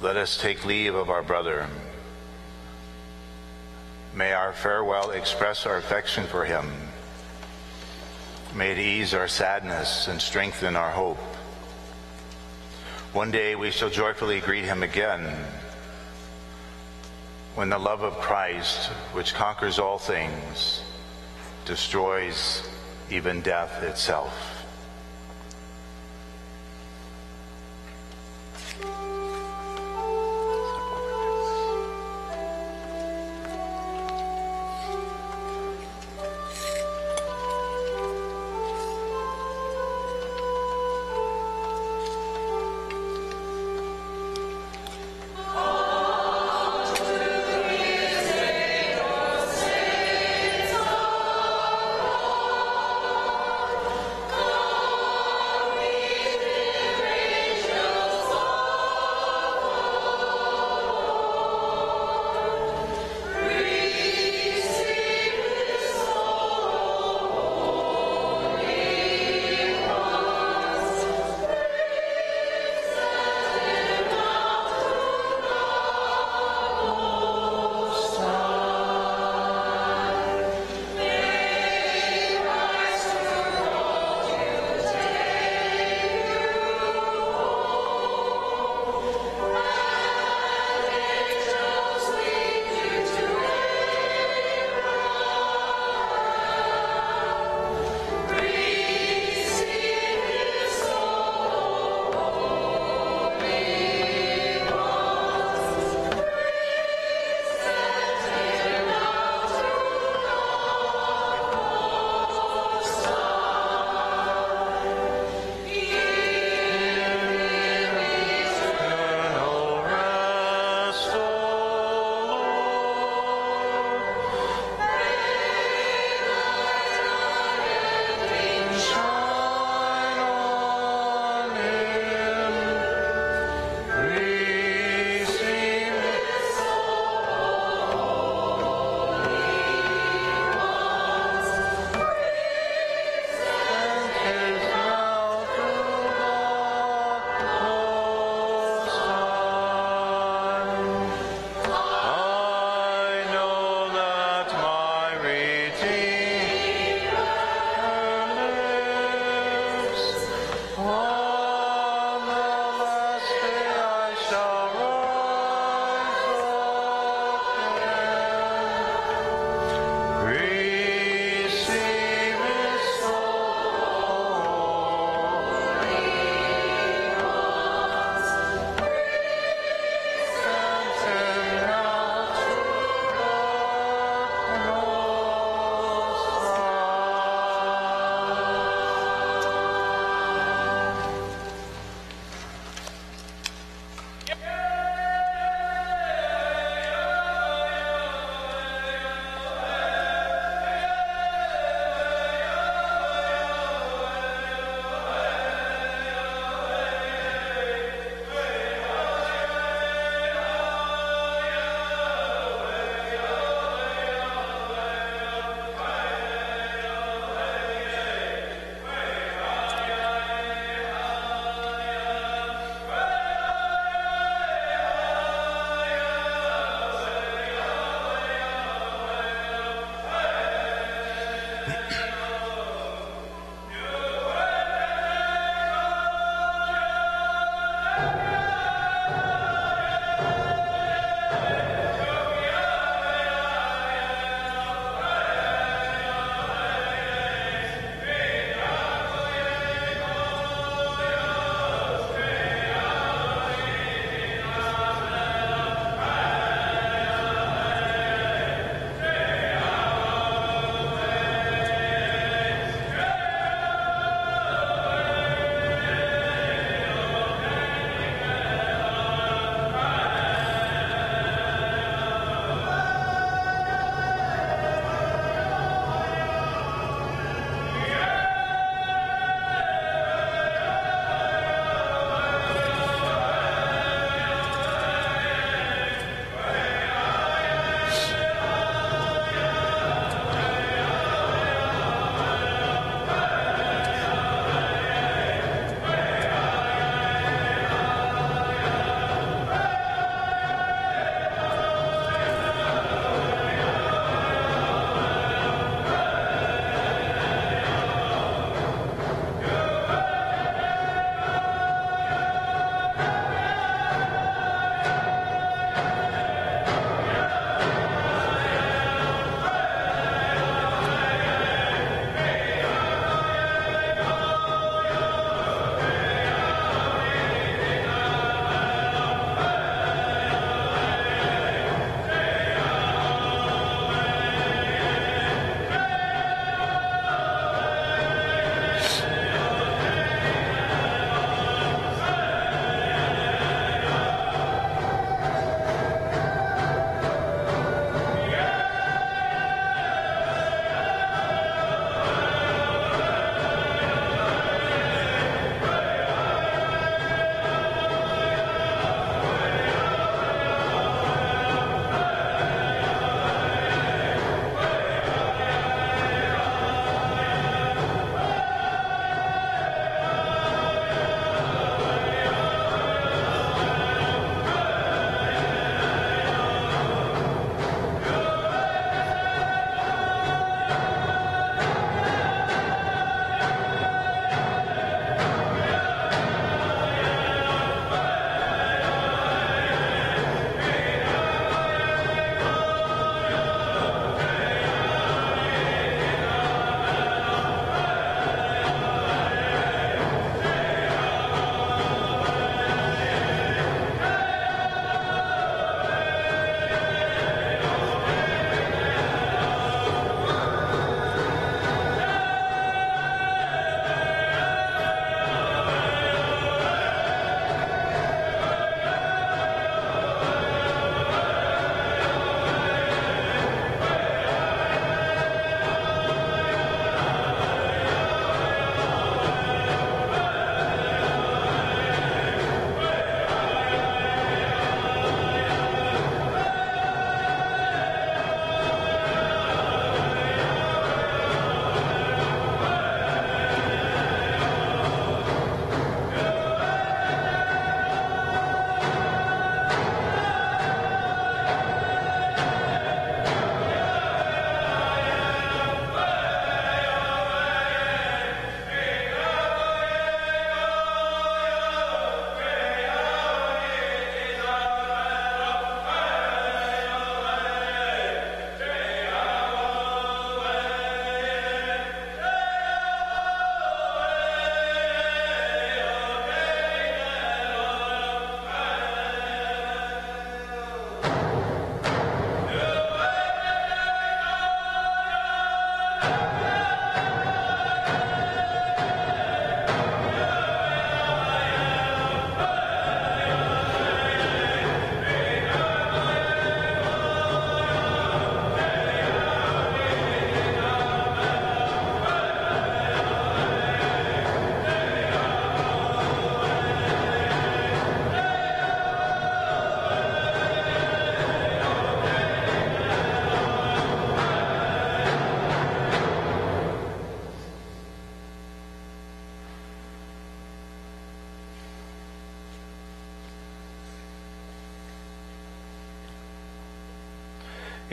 let us take leave of our brother. May our farewell express our affection for him. May it ease our sadness and strengthen our hope. One day we shall joyfully greet him again when the love of Christ, which conquers all things, destroys even death itself.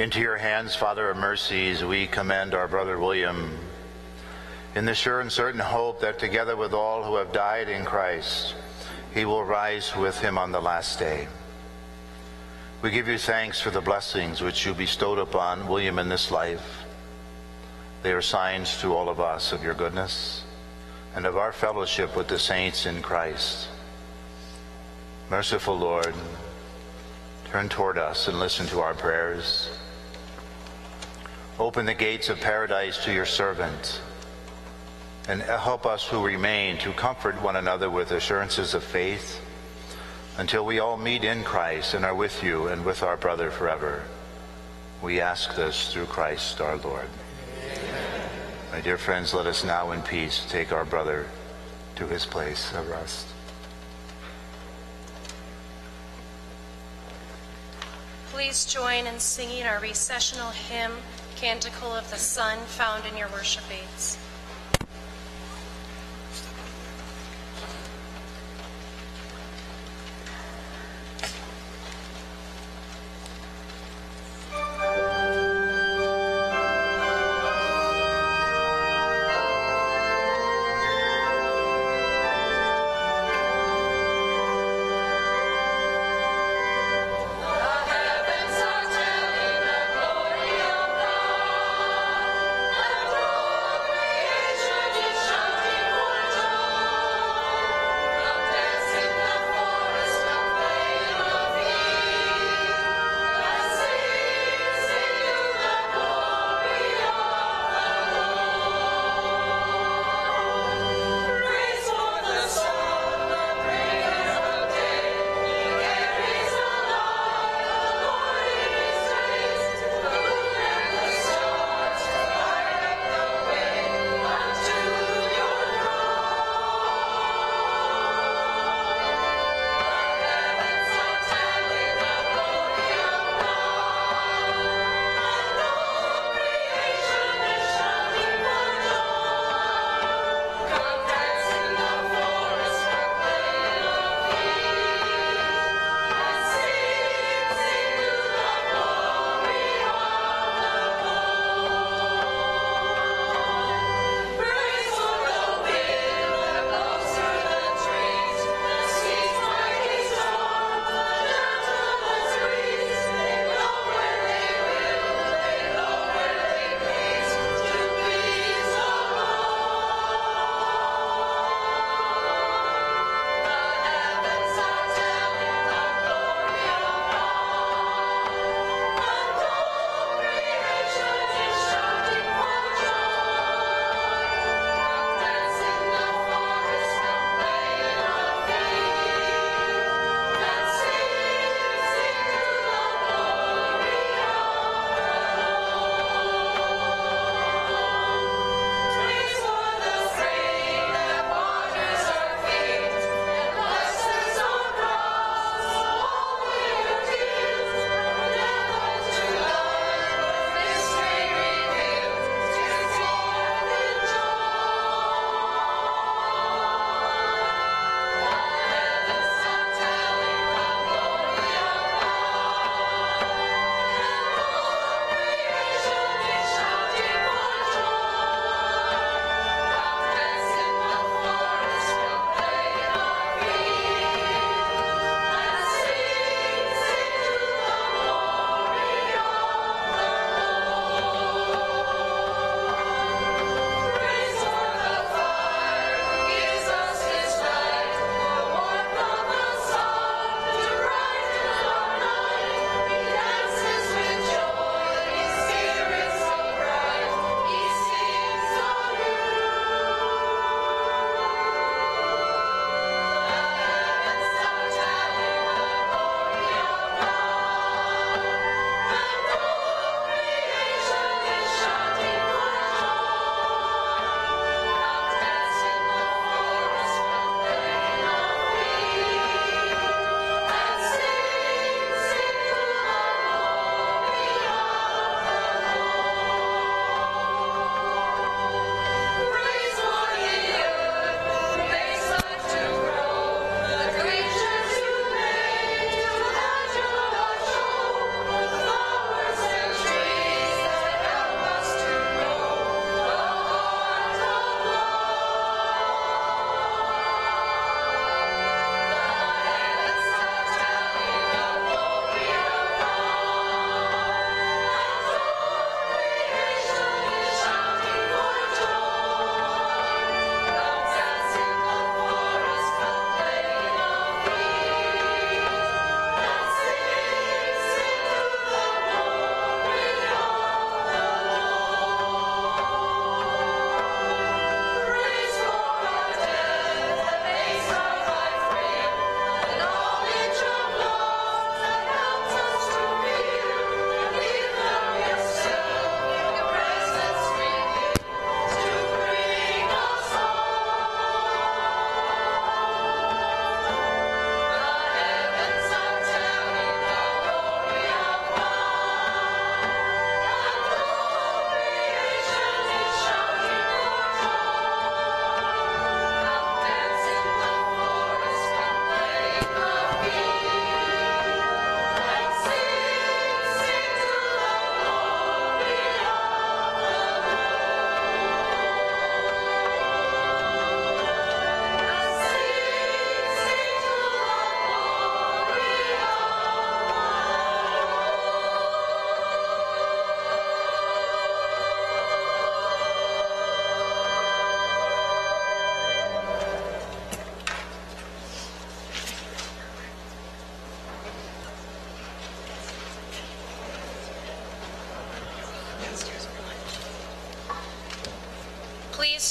Into your hands, Father of mercies, we commend our brother William in the sure and certain hope that together with all who have died in Christ, he will rise with him on the last day. We give you thanks for the blessings which you bestowed upon William in this life. They are signs to all of us of your goodness and of our fellowship with the saints in Christ. Merciful Lord, turn toward us and listen to our prayers. Open the gates of paradise to your servant and help us who remain to comfort one another with assurances of faith until we all meet in Christ and are with you and with our brother forever. We ask this through Christ our Lord. My dear friends, let us now in peace take our brother to his place of rest. Please join in singing our recessional hymn, Canticle of the Sun, found in your worship aids.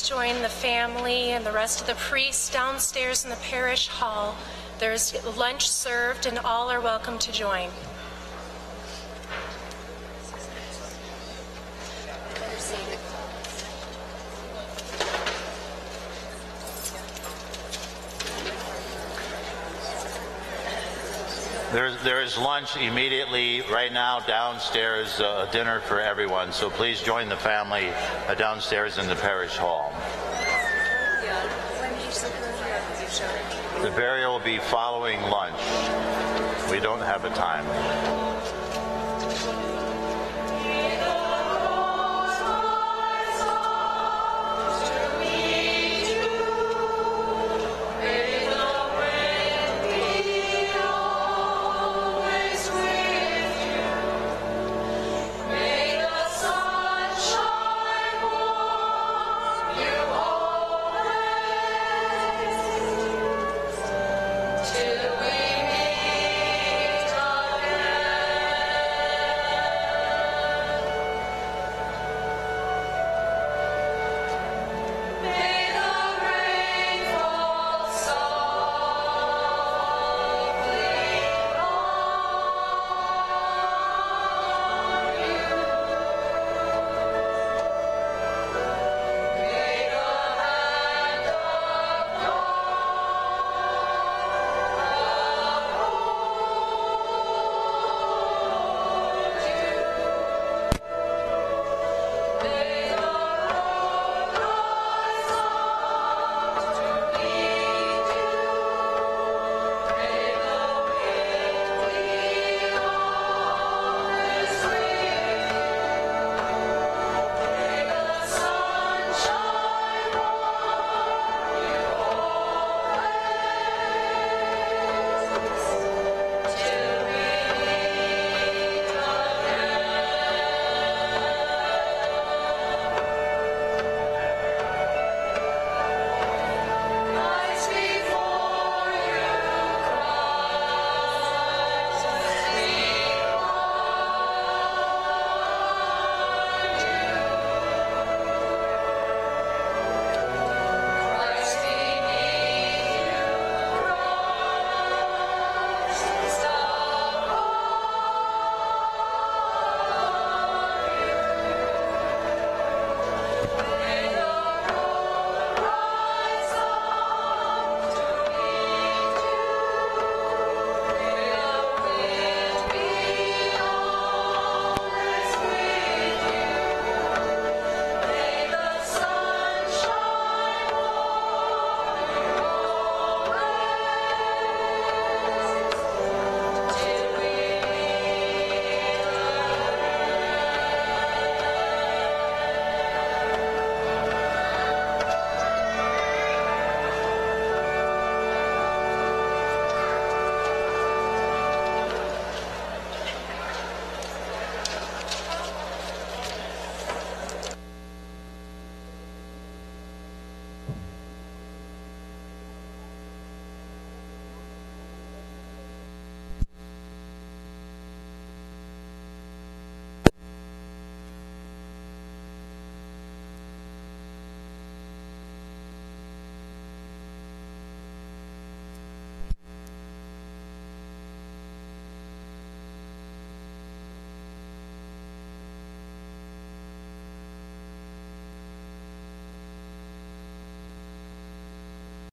Join the family and the rest of the priests downstairs in the parish hall. There's lunch served, and all are welcome to join. There's, there is lunch immediately right now downstairs, uh, dinner for everyone. So please join the family uh, downstairs in the parish hall. The burial will be following lunch. We don't have a time.